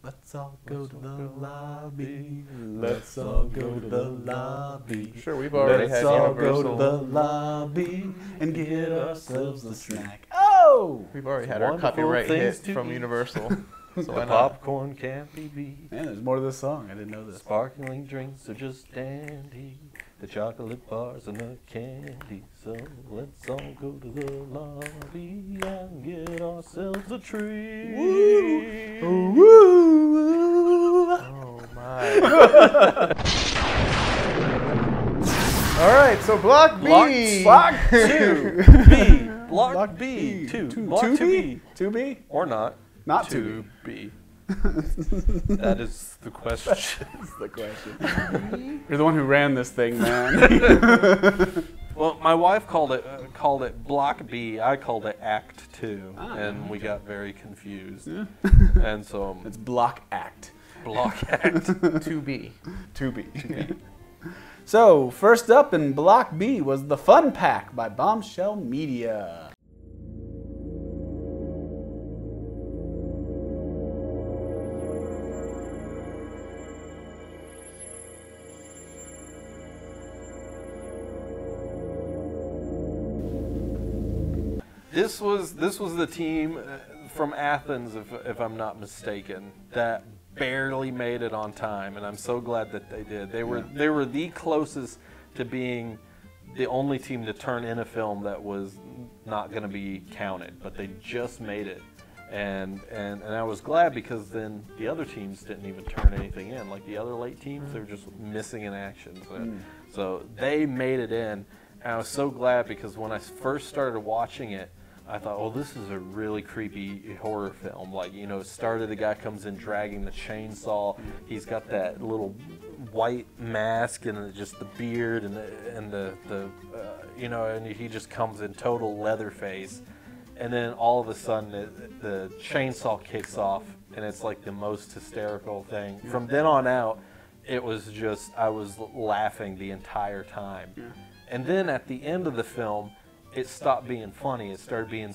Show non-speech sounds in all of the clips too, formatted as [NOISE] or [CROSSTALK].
Let's all go to the lobby. Let's all go to the lobby. Sure, we've already Let's had all go to the lobby and get ourselves a snack. Oh! We've already had our Wonderful copyright hit from eat. Universal. [LAUGHS] so The why not? popcorn can't be beat. Man, there's more to this song. I didn't know this. Sparkling drinks are just dandy. The chocolate bars and the candy. So let's all go to the lobby and get ourselves a treat. Oh my. [LAUGHS] All right, so block B. Block two B. [LAUGHS] Block, B. Two. Block two B. Two B? Or not. Not Two two B. [LAUGHS] that is the question. [LAUGHS] That's the question. You're the one who ran this thing, man. [LAUGHS] Well, my wife called it uh, called it Block B. I called it Act Two, Ah, and we got very confused. and so um, it's Block Act. Block Act. 2B. Two B. So, first up in Block B was The Fun Pack by Bombshell Media. This was this was the team uh, from Athens, if, if I'm not mistaken, that barely made it on time, and I'm so glad that they did. They were they were the closest to being the only team to turn in a film that was not going to be counted, but they just made it. And, and and I was glad because then the other teams didn't even turn anything in. Like the other late teams, they were just missing in action. So, so they made it in. And I was so glad because when I first started watching it, I thought, oh, this is a really creepy horror film. Like, you know, started, the guy comes in dragging the chainsaw. He's got that little white mask and just the beard and the, and the, the uh, you know, and he just comes in total leather face. And then all of a sudden, it, the chainsaw kicks off, and it's like the most hysterical thing. From then on out, it was just, I was laughing the entire time. And then at the end of the film, it stopped being funny. It started being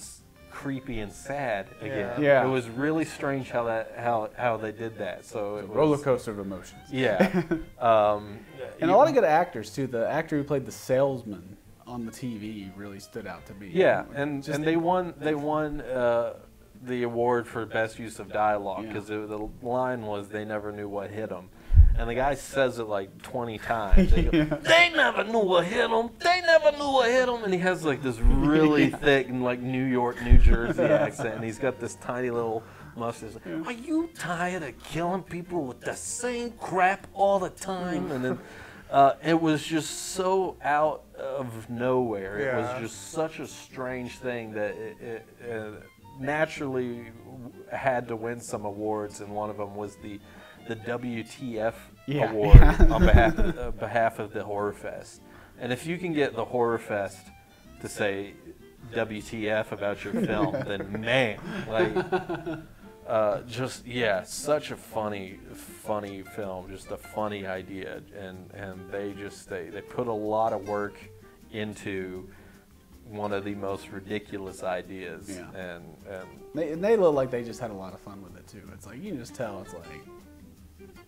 creepy and sad again. Yeah. It was really strange how that how how they did that. So it was, Roller coaster of emotions. [LAUGHS] Yeah. um, And a lot of good actors, too. The actor who played the salesman on the TV really stood out to me. Yeah, and Just- and they won they won uh, the award for best use of dialogue Yeah. because the line was they never knew what hit them, and the guy says it like twenty times. They, go, [LAUGHS] Yeah. they never knew what hit them. They never knew what hit them, and he has like this really [LAUGHS] Yeah. thick like New York, New Jersey accent, and he's got this tiny little mustache. Are you tired of killing people with the same crap all the time? And then. Uh, it was just so out of nowhere. It was just such a strange thing that it, it uh, naturally had to win some awards, and one of them was the the WTF Yeah. award [LAUGHS] on behalf of, uh, behalf of the Horror Fest. And if you can get the Horror Fest to say WTF about your film, then man, like. Uh, just yeah, such a funny, funny film. Just a funny idea, and and they just they, they put a lot of work into one of the most ridiculous ideas. Yeah. And and They, and they look like they just had a lot of fun with it too. It's like you can just tell. It's like,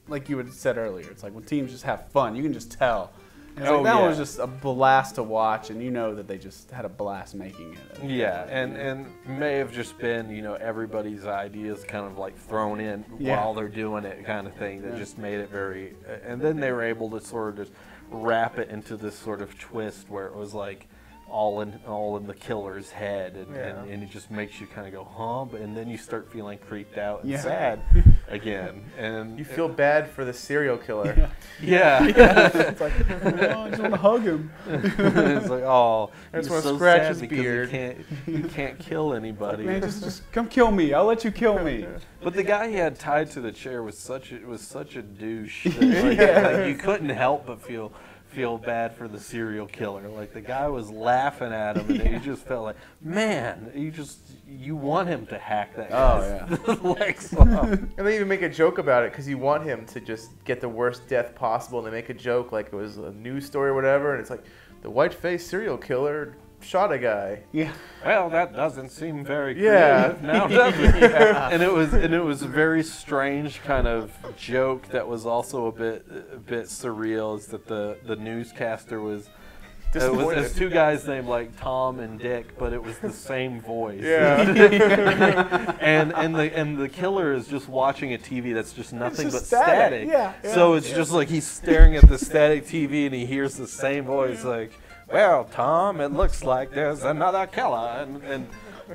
like you had said earlier. It's like when teams just have fun, you can just tell. And Oh, like, that yeah. was just a blast to watch, and you know that they just had a blast making it. yeah, and and may have just been you know everybody's ideas kind of like thrown in Yeah. while they're doing it, kind of thing that Yeah. just made it very. And then they were able to sort of just wrap it into this sort of twist where it was like all in all in the killer's head, and, and, Yeah. and it just makes you kind of go, huh? And then you start feeling creeped out and Yeah. sad [LAUGHS] again, and You feel bad for the serial killer. yeah. it's like, oh, I just want to hug him. it's like, oh, I just wanna [LAUGHS] oh, so scratch his beard. He can't, he can't kill anybody. Man, just, just come kill me. I'll let you kill me. [LAUGHS] But the guy he had tied to the chair was such a, was such a douche. that, like, like, you couldn't help but feel feel bad for the serial killer. Like the guy was laughing at him, and you just felt like, man, you just you want him to hack that Oh, guy's [LAUGHS] legs [LAUGHS] off. And they even make a joke about it because you want him to just get the worst death possible. And they make a joke like it was a news story or whatever. And it's like the white faced serial killer shot a guy. Yeah. Well, that doesn't seem very Yeah. creative [LAUGHS] now, does it? And it was and it was a very strange kind of joke that was also a bit a bit surreal. Is that the the newscaster was. Uh, it was Disappointed. it's two guys named like Tom and Dick, but it was the same voice. Yeah. [LAUGHS] and and the and the killer is just watching a TV that's just nothing just but static. static. Yeah, yeah. So it's just like he's staring at the static TV and he hears the same voice like, "Well, Tom, it looks like there's another killer," and and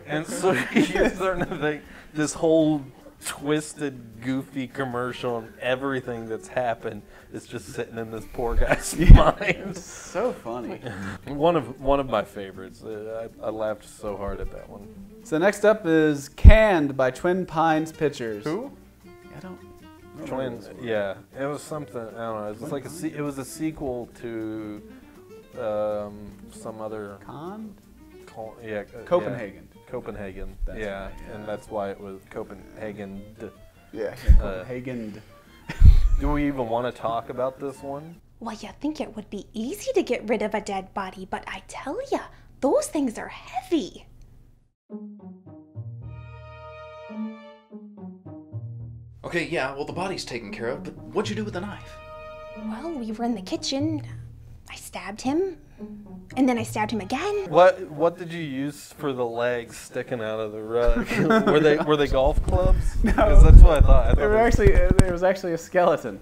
and so [LAUGHS] he's starting to think this whole twisted, goofy commercial and everything that's happened is just sitting in this poor guy's [LAUGHS] mind. So funny. [LAUGHS] One of one of my favorites. Uh, I, I laughed so hard at that one. So next up is Canned by Twin Pines Pictures. Who? I don't. I don't Twin, yeah, it was something. I don't know. It was like a. It was a sequel to um, some other. Con? Col- yeah, uh, Copenhagen. yeah, Copenhagen. That's yeah, right, yeah. and that's why it was Copenhagen. Yeah. Uh, Copenhagen. [LAUGHS] Do we even want to talk about this one? Well, you think it would be easy to get rid of a dead body, but I tell ya, those things are heavy. Okay, yeah, well, the body's taken care of, but what'd you do with the knife? Well, we were in the kitchen. I stabbed him, and then I stabbed him again. What What did you use for the legs sticking out of the rug? [LAUGHS] were they Were they golf clubs? [LAUGHS] No, that's what I thought. I thought There were actually there was actually a skeleton.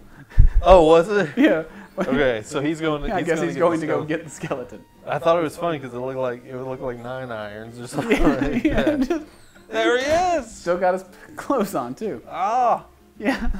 oh, was it? [LAUGHS] Yeah. Okay, so he's going. To I guess gonna he's get going to go get the skeleton. I thought it was funny because it looked like it would look like nine irons or something. like yeah, that. just- There he is. still got his clothes on too. Ah, Yeah.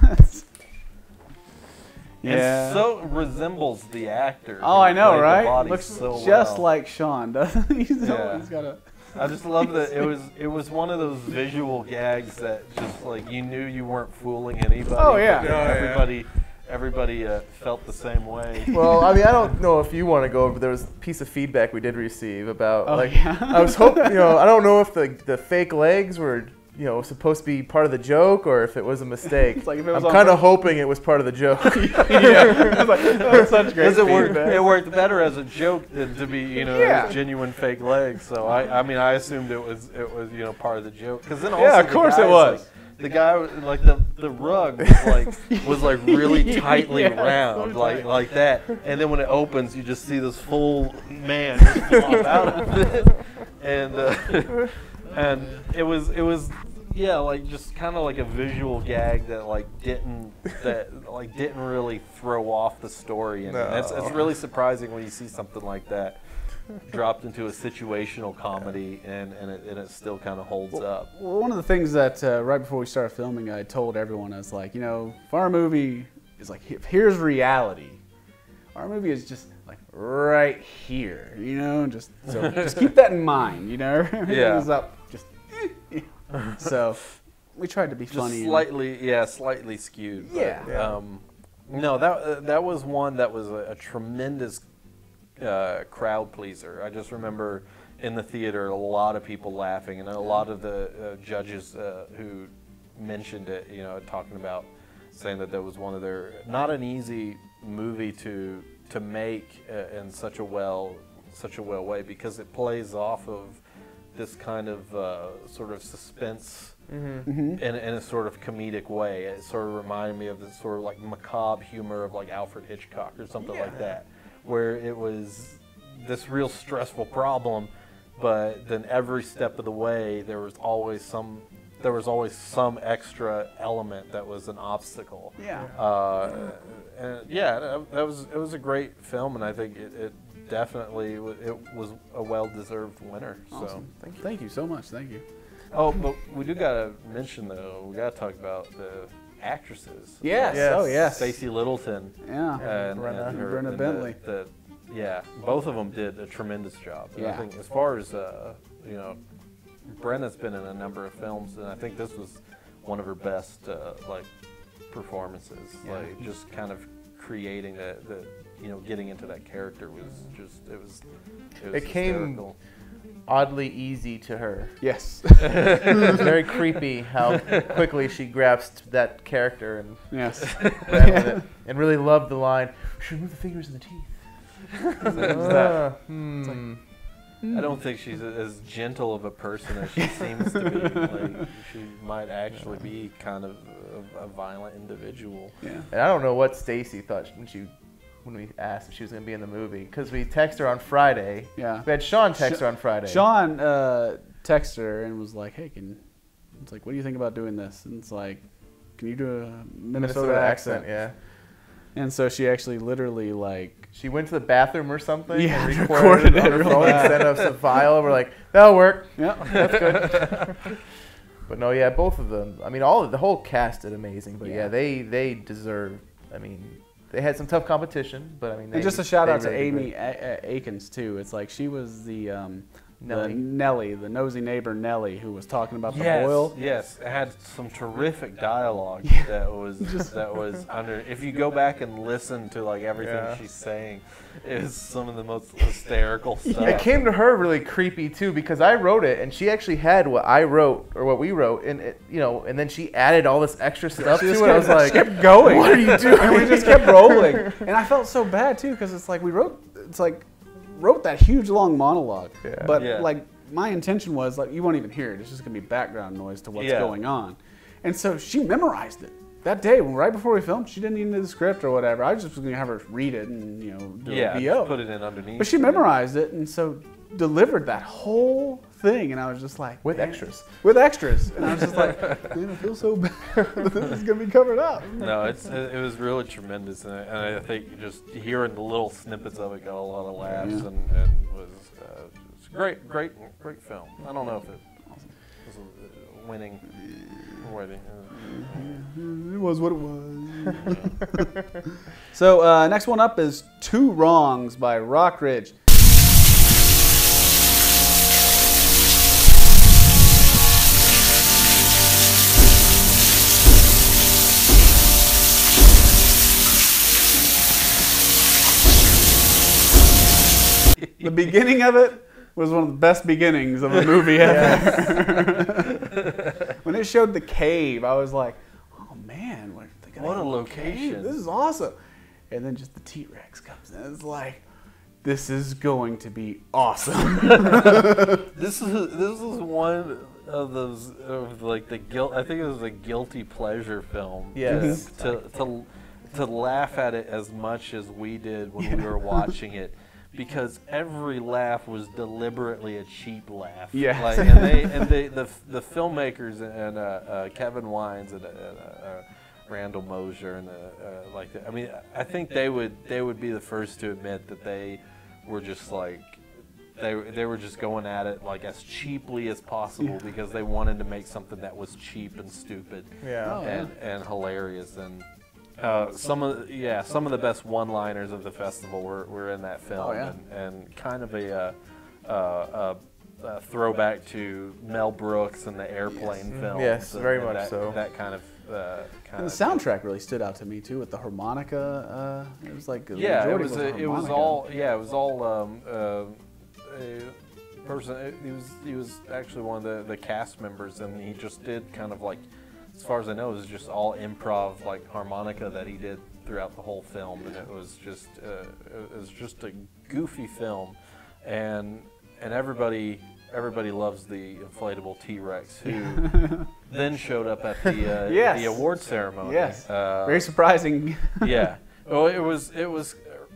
And so resembles the actor. Oh, I know, played the right? body Looks so just well. like Sean, doesn't he? [LAUGHS] He's, Yeah. he's got a. I just love that it [LAUGHS] was it was one of those visual gags that just like you knew you weren't fooling anybody. Oh, yeah. but Oh, yeah. everybody everybody uh, felt the same way. Well, I mean, I don't [LAUGHS] know if you want to go over. There was a piece of feedback we did receive about Oh, like yeah? I was hoping, you know, I don't know if the the fake legs were you know supposed to be part of the joke or if it was a mistake. It's like if it was I'm kind of hoping it was part of the joke. [LAUGHS] yeah. Like, oh, such great Because it worked, feedback. it worked better as a joke than to be, you know, Yeah. genuine fake legs. So I, I mean, I assumed it was, it was, you know, part of the joke. Because then also, Yeah, of the course it was. Like, the guy, like the the rug was like was like really [LAUGHS] tightly Yeah, round, so like tight. like that. And then when it opens, you just see this full man just [LAUGHS] out of it, and uh, and it was it was yeah like just kind of like a visual gag that like didn't that like didn't really throw off the story and it's, it's really surprising when you see something like that dropped into a situational comedy and and it, and it still kind of holds up Well, one of the things that uh, right before we started filming, I told everyone, I was like, you know, if our movie is like, if here's reality, our movie is just like right here, you know, just so [LAUGHS] just keep that in mind, you know. [LAUGHS] Yeah. up, so we tried to be just funny. and- slightly yeah slightly skewed but, Yeah. Yeah. um no that uh, that was one that was a, a tremendous uh, crowd pleaser i just remember in the theater a lot of people laughing and a lot of the uh, judges uh, who mentioned it you know talking about saying that that was one of their not an easy movie to to make uh, in such a well such a well way because it plays off of this kind of uh, sort of suspense in, in a sort of comedic way. It sort of reminded me of the sort of like macabre humor of like Alfred Hitchcock or something like that, where it was this real stressful problem, but then every step of the way there was always some there was always some extra element that was an obstacle. Yeah. Uh, and yeah, that, that was it was a great film, and I think it, it definitely w- it was a well-deserved winner. So. Awesome. Thank you. so much. Thank you. Oh, but we do gotta mention though. We gotta talk about the actresses. Yes. Yes. Oh yes. Stacey Littleton Yeah. and, Brenna. and her, Brenna and Bentley. The, the, yeah, both of them did a tremendous job. And I think as far as uh, you know, Brenna's been in a number of films, and I think this was one of her best uh, like performances. Yeah. Like just kind of creating that, the you know, getting into that character was just it was. It, was It came- Oddly easy to her. Yes. It was very creepy how quickly she grasped that character and yes. ran it, [LAUGHS] and really loved the line. Should move the fingers and the teeth. that. Ah, hmm. I don't think she's as gentle of a person as she seems to be. [LAUGHS] Like she might actually be kind of a, a violent individual. Yeah. And I don't know what Stacy thought when she when we asked if she was going to be in the movie because we texted her on Friday. Yeah. We had Sean text her on Friday. Sean uh, texted her and was like, "Hey, can it's like, what do you think about doing this?" And it's like, "Can you do a Minnesota, Minnesota accent?" accent, yeah. And so she actually literally like, She went to the bathroom or something Yeah, and [LAUGHS] recorded recorded, it her phone and sent us a file. We're like, that'll work. yeah, That's good. [LAUGHS] but no, yeah, both of them. I mean, all of the whole cast did amazing. But yeah, Yeah. they they deserve. I mean, they had some tough competition, but I mean, they, and just a shout out to really Amy great. a- A- Akins too. It's like she was the um, Nellie. the Nellie, the nosy neighbor Nellie, who was talking about the yes, boil. yes, it had some terrific dialogue [LAUGHS] that was that was [LAUGHS] under. If you go back and listen to like everything Yeah. she's saying, is some of the most hysterical [LAUGHS] stuff. It came to her really creepy too because I wrote it and she actually had what I wrote or what we wrote and it, you know and then she added all this extra stuff She to it. I was kept- like, kept going. What are you doing? and we just kept rolling. And I felt so bad too because it's like we wrote, it's like wrote that huge long monologue, Yeah. but Yeah. like my intention was like you won't even hear it. It's just gonna be background noise to what's Yeah. going on. And so she memorized it that day. Right before we filmed, she didn't even know the script or whatever. I just was gonna have her read it and you know do yeah, a just VO. put it in underneath. But she memorized it and so delivered that whole thing, and I was just like with "Man." extras. with extras, and I was just like, [LAUGHS] man, I feel so bad that [LAUGHS] this is gonna be covered up. No, it's it, it was really tremendous, and I, and I think just hearing the little snippets of it got a lot of laughs, Yeah. and, and was uh, it's a great, great, great film. I don't know if it was a winning, winning. uh, It was what it was. [LAUGHS] so uh, next one up is Two Wrongs by Rockridge. The beginning of it was one of the best beginnings of a movie [LAUGHS] ever. [LAUGHS] when it showed the cave, I was like, "Oh man, what, they got What a cave. location. This is awesome!" And then just the T Rex comes in. It's like, "This is going to be awesome." [LAUGHS] This is this is one of those of like the guilt. I think it was a guilty pleasure film. Yes. To to to, to laugh at it as much as we did when we were watching it. Because every laugh was deliberately a cheap laugh. Yes. Like, [LAUGHS] and they and they the the filmmakers and uh, uh, Kevin Wines and uh, uh, Randall Mosier and uh, uh, like that. I mean, I think they would they would be the first to admit that they were just like they they were just going at it like as cheaply as possible because they wanted to make something that was cheap and stupid Yeah. Oh, and and hilarious and uh, some of the, yeah some of the best one-liners of the festival were, were in that film Oh, yeah. and, and kind of a, uh, uh, uh throwback to Mel Brooks and the airplane films. Yes, and- very and much that, so. That kind of uh, kind and the soundtrack really stood out to me too, with the harmonica. Uh, it was like yeah, it was a a, it was all yeah, it was all um, uh, a person. He was he was actually one of the, the cast members, and he just did kind of like, as far as I know, it was just all improv like harmonica that he did throughout the whole film, and it was just uh, it was just a goofy film, and and everybody. Everybody loves the inflatable T-Rex, who [LAUGHS] then showed up at the uh, [LAUGHS] Yes. the award ceremony. Yes. Uh, Very surprising. [LAUGHS] yeah. Well, it was it was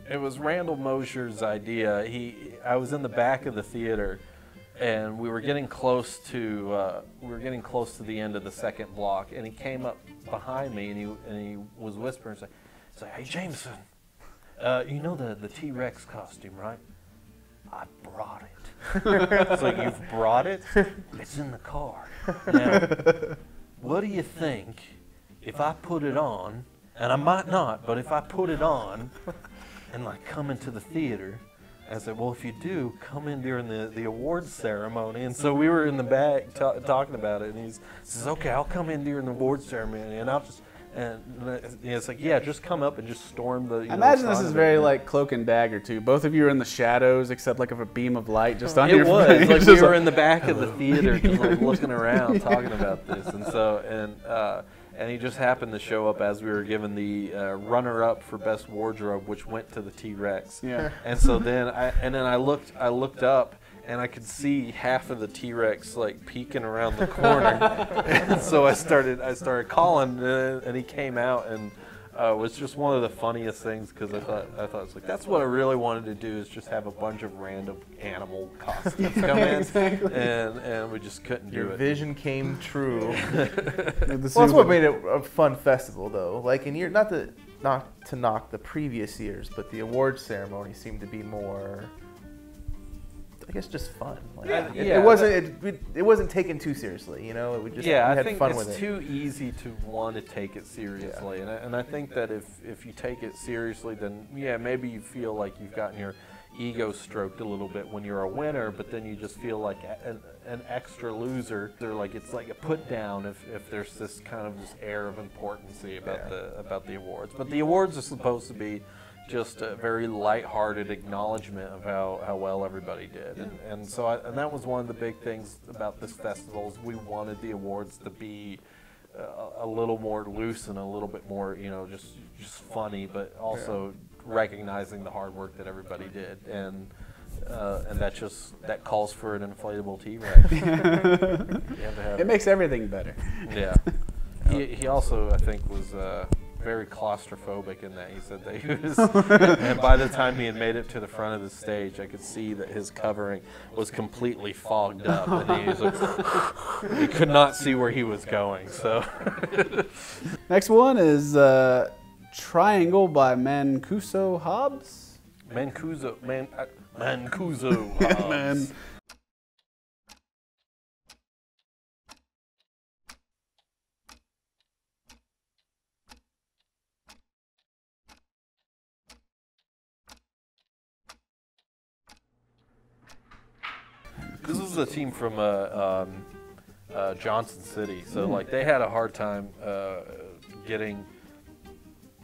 it was Randall Mosher's idea. He I was in the back of the theater, and we were getting close to uh, we were getting close to the end of the second block, and he came up behind me and he and he was whispering, say, say Hey Jameson, uh, you know the the T Rex costume, right? I brought it. [LAUGHS] it's like you've brought it. It's in the car. Now, what do you think if I put it on, and I might not, but if I put it on and like come into the theater, I said, well, if you do, come in during the, the awards ceremony. And so we were in the back ta- talking about it, and he says, okay, I'll come in during the awards ceremony, and I'll just, and it's like, yeah, just come up and just storm the. You I know, imagine this is it. very like cloak and dagger too. Both of you are in the shadows, except like of a beam of light just on it your was like [LAUGHS] we were like- in the back of the [LAUGHS] theater, just like [LAUGHS] looking around, talking about this, and so and uh, and he just happened to show up as we were given the uh, runner-up for best wardrobe, which went to the T-Rex. Yeah. [LAUGHS] And so then I and then I looked I looked up and I could see half of the T Rex like peeking around the corner. [LAUGHS] and so I started I started calling, uh, and he came out and. Uh, was just one of the funniest things because I thought I thought it's like that's what I really wanted to do is just have a bunch of random animal costumes come in, [LAUGHS] exactly. and and we just couldn't do it. Your vision came true. [LAUGHS] Well, that's what made it a fun festival, though. Like, in year, not to not to knock the previous years, but the award ceremony seemed to be more, I guess, just fun. Like, Yeah. it, Yeah, it wasn't. It, it, it wasn't taken too seriously, you know. It would just yeah, we I think fun it's with it. too easy to want to take it seriously, and, I, and I think that if if you take it seriously, then yeah, maybe you feel like you've gotten your ego stroked a little bit when you're a winner, but then you just feel like an, an extra loser. They're like it's like a put down if, if there's this kind of this air of importancy about Yeah. the about the awards. But the awards are supposed to be just a very lighthearted acknowledgement of how, how well everybody did. And, and so I, and that was one of the big things about this festival is we wanted the awards to be uh, a little more loose and a little bit more, you know, just just funny, but also recognizing the hard work that everybody did. And uh, and that just that calls for an inflatable T-Rex. [LAUGHS] You have to have It makes everything better. yeah. He, he also, I think, was uh, very claustrophobic in that. He said that he was, [LAUGHS] and by the time he had made it to the front of the stage, I could see that his covering was completely fogged up, and he was like, [LAUGHS] he could not see where he was going. So, [LAUGHS] Next one is uh, Triangle by Mancuso Hobbs. Mancuso, Man, uh, Mancuso, Hobbs. Man. This is a team from uh, um, uh, Johnson City, so like they had a hard time uh, getting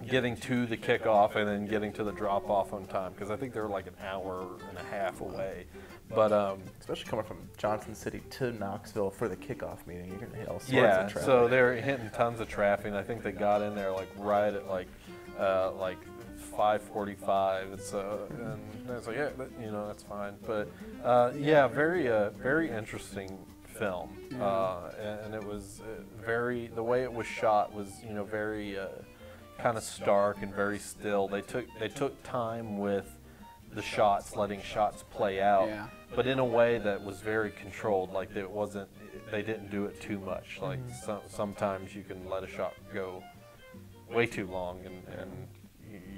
getting to the kickoff and then getting to the drop off on time because I think they were like an hour and a half away. But um, Especially coming from Johnson City to Knoxville for the kickoff meeting, you're gonna hit all sorts yeah, of traffic. so they're hitting tons of traffic. And I think they got in there like right at like uh, like 5:45, and so and I was like, yeah, you know, that's fine. But uh, yeah, very uh, very interesting film, uh, and, and it was uh, very the way it was shot was you know very uh, kind of stark and very still. They took they took time with the shots, letting shots play out Yeah. but in a way that was very controlled. Like it wasn't, they didn't do it too much. Like some, sometimes you can let a shot go way too long, and, and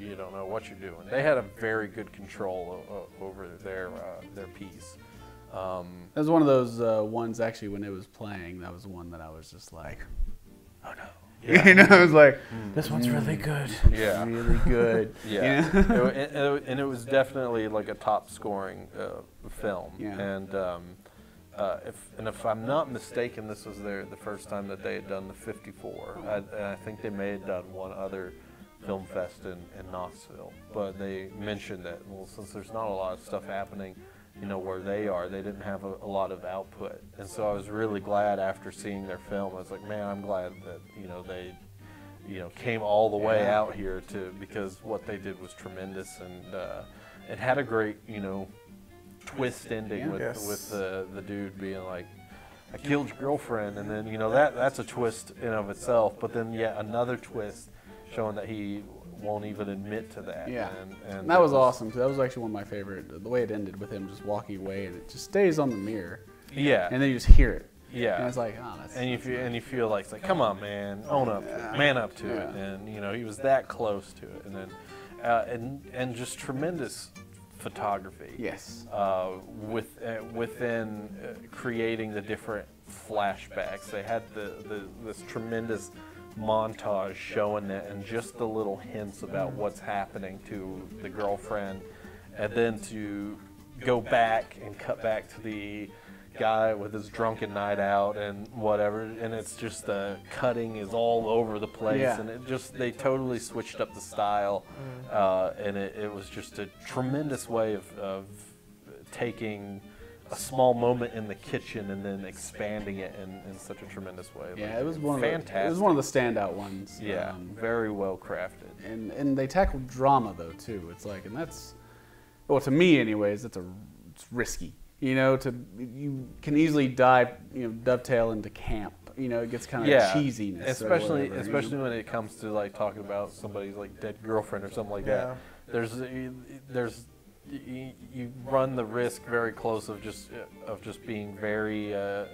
you, you don't know what you're doing. They had a very good control o- o- over their uh, their piece. Um, That was one of those uh, ones actually when it was playing. That was one that I was just like, oh no. [LAUGHS] you know, I was like, this one's really good. yeah. [LAUGHS] really good. [LAUGHS] Yeah, You know? It and, and it- and it was definitely like a top scoring uh, film. Yeah. And um, uh, if and if I'm not mistaken, this was their the first time that they had done the 54. I, and I think they may have done one other film fest in, in Knoxville, but they mentioned that well, since there's not a lot of stuff happening, you know where they are, they didn't have a, a lot of output. And so I was really glad after seeing their film. I was like, man, I'm glad that you know they you know came all the way Yeah. out here to because what they did was tremendous and uh, it had a great you know twist ending Yeah. with Yes. with the the dude being like I killed your girlfriend and then you know that that's a twist in of itself but then yet another twist showing that he won't even admit to that Yeah. and, and And that was it awesome. too. That was actually one of my favorite. The way it ended with him just walking away and it just stays on the mirror, yeah and then you just hear it. yeah And it's like, oh, that's. and you feel nice. and you feel like it's like come on man own up it man up to it and you know he was that close to it and then uh, and and just tremendous photography Yes. uh, with uh, within uh, creating the different flashbacks they had the, the this tremendous montage showing that and just the little hints about what's happening to the girlfriend. And then to go back and cut back to the guy with his drunken night out and whatever. And it's just the cutting is all over the place. Yeah. and it just they totally switched up the style uh, and it, it was just a tremendous way of, of taking a small moment in the kitchen and then expanding it in, in such a tremendous way Yeah, Like, it was one of the. It was one of the standout ones. yeah Um, very well crafted and and they tackled drama though too. It's like, and that's, well, to me anyways, that's a it's risky. You know, to you can easily dive, you know, dovetail into camp. You know, it gets kind of yeah, cheesiness. or especially whatever, you especially know? when it comes to like talking about somebody's like dead girlfriend or something like Yeah. that. There's there's you, you run the risk very close of just of just being very uh,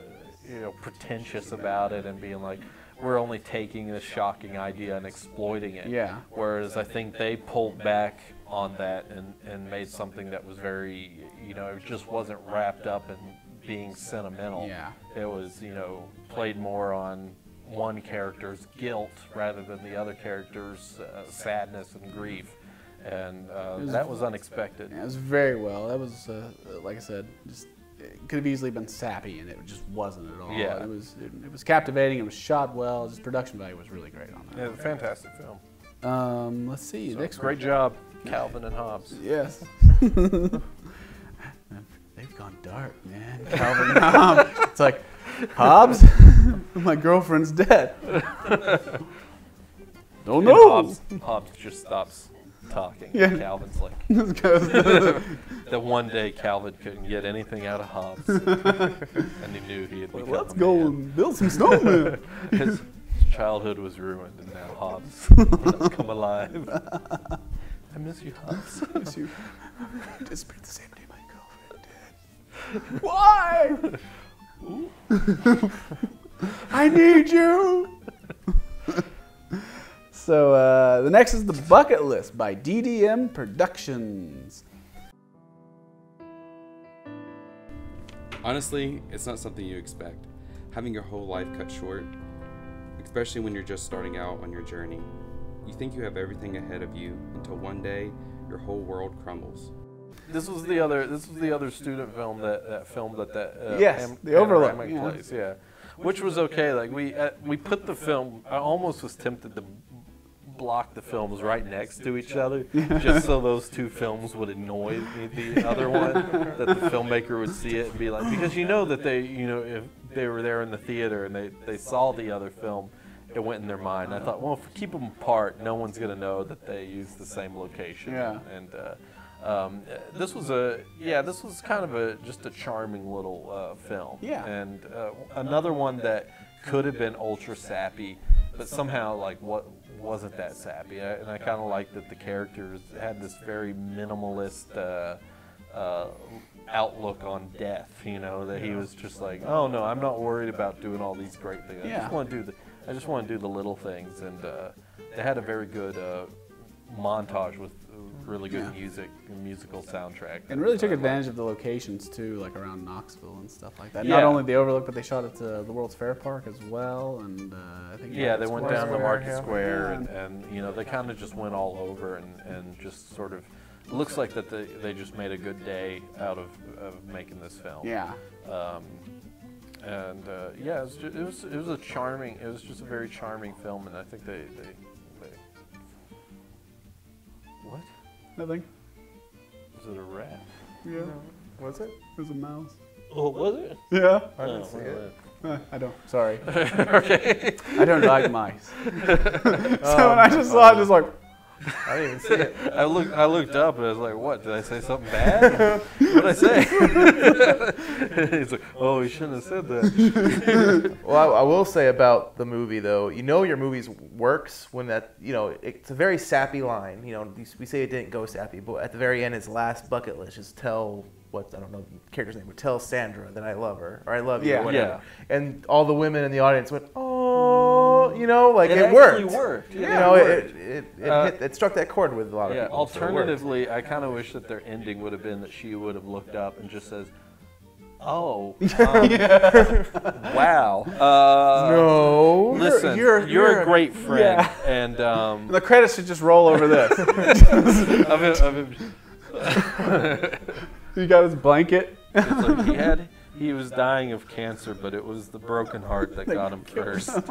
you know pretentious about it and being like we're only taking this shocking idea and exploiting it. Yeah. Whereas I think they pulled back on that and, and made something that was very, you know, it just wasn't wrapped up in being sentimental. Yeah. It was, you know, played more on one character's guilt rather than the other character's uh, sadness and grief. And uh, was- that was unexpected. Yeah, it was very well. That was, uh, like I said, just it could have easily been sappy, and it just wasn't at all. Yeah. it was it, it was captivating. It was shot well. Just production value was really great on that. Yeah, fantastic film. Um, let's see. So, next great job, Calvin and Hobbes. Yes. [LAUGHS] They've gone dark, man. Calvin and Hobbes. It's like Hobbes. [LAUGHS] My girlfriend's dead. [LAUGHS] Don't know. Hobbes, Hobbes just stops talking. Yeah. Calvin's like, [LAUGHS] This goes- [LAUGHS] [LAUGHS] that one day Calvin couldn't get anything out of Hobbes, and he knew he had become Let's a go and build some snowmen. His childhood was ruined, and now Hobbes has come alive. I miss you, Hobbes. Yes, you disappeared the same day my girlfriend did. Why? I need you. So uh, the next is the bucket list by DDM Productions. Honestly, it's not something you expect. Having your whole life cut short, especially when you're just starting out on your journey. You think you have everything ahead of you until one day your whole world crumbles. This was the other. This was the other student film that that filmed at that. Uh, Yes, The Overlook, panoramic yeah. place. Yeah, which was okay. Like we uh, we put the film. I almost was tempted to block the films right next to each other, just so those two films would annoy the, the other one. that the filmmaker would see it and be like, because you know that they, you know, if they were there in the theater and they they saw the other film. It went in their mind. I thought, well, if we keep them apart, no one's going to know that they used the same location. Yeah. And uh, um, this was a yeah, this was kind of a just a charming little uh, film. Yeah. And uh, another one that could have been ultra sappy, but somehow like what wasn't that sappy. I, and I kind of like that the characters had this very minimalist. Uh, uh, outlook on death, you know, that he was just like, oh no, I'm not worried about doing all these great things. I Yeah. just want to do the, I just want to do the little things, and uh, they had a very good uh, montage with really good Yeah. music, musical soundtrack. And really took advantage of the locations too, like around Knoxville and stuff like that. Yeah. Not only the Overlook, but they shot at the, the World's Fair Park as well. And uh, I think Yeah, they went Square. down to Market yeah. Square, and, and you know they kind of just went all over, and, and just sort of looks like that they, they just made a good day out of, of making this film. Yeah. Um, and uh, yeah, it was, ju- it was it was a charming. It was just a very charming film, and I think they they. Nothing. was it a rat? Yeah. Was it? It was a mouse. Oh, was it? Yeah. I didn't Oh, see it. Uh, I don't. Sorry. [LAUGHS] okay. I don't like mice. [LAUGHS] so when I just saw it, just like, I didn't even see it. I looked I looked up and I was like, what? Did I say something bad? what did I say? [LAUGHS] He's like, oh, you shouldn't have said that. [LAUGHS] Well, I, I will say about the movie though, you know your movie works when that you know it's a very sappy line. You know, we say it didn't go sappy, but at the very end, his last bucket list is tell what I don't know the character's name, but tell Sandra that I love her or I love you, Yeah. or whatever. And all the women in the audience went, oh, you know, like it, actually worked. worked. You know, it it worked. it, it, it, Uh, hit, it struck that chord with a lot of Yeah. people. so. Alternatively, I kind of wish that their ending would have been that she would have looked up and just says, "Oh, [LAUGHS] um, [LAUGHS] wow." Uh, no. Listen, You're- you're, you're- a great friend, yeah. and um, the credits should just roll over this. [LAUGHS] of him, of him, he got his blanket. it's like he had, he was dying of cancer, but it was the broken heart that got him first. [LAUGHS]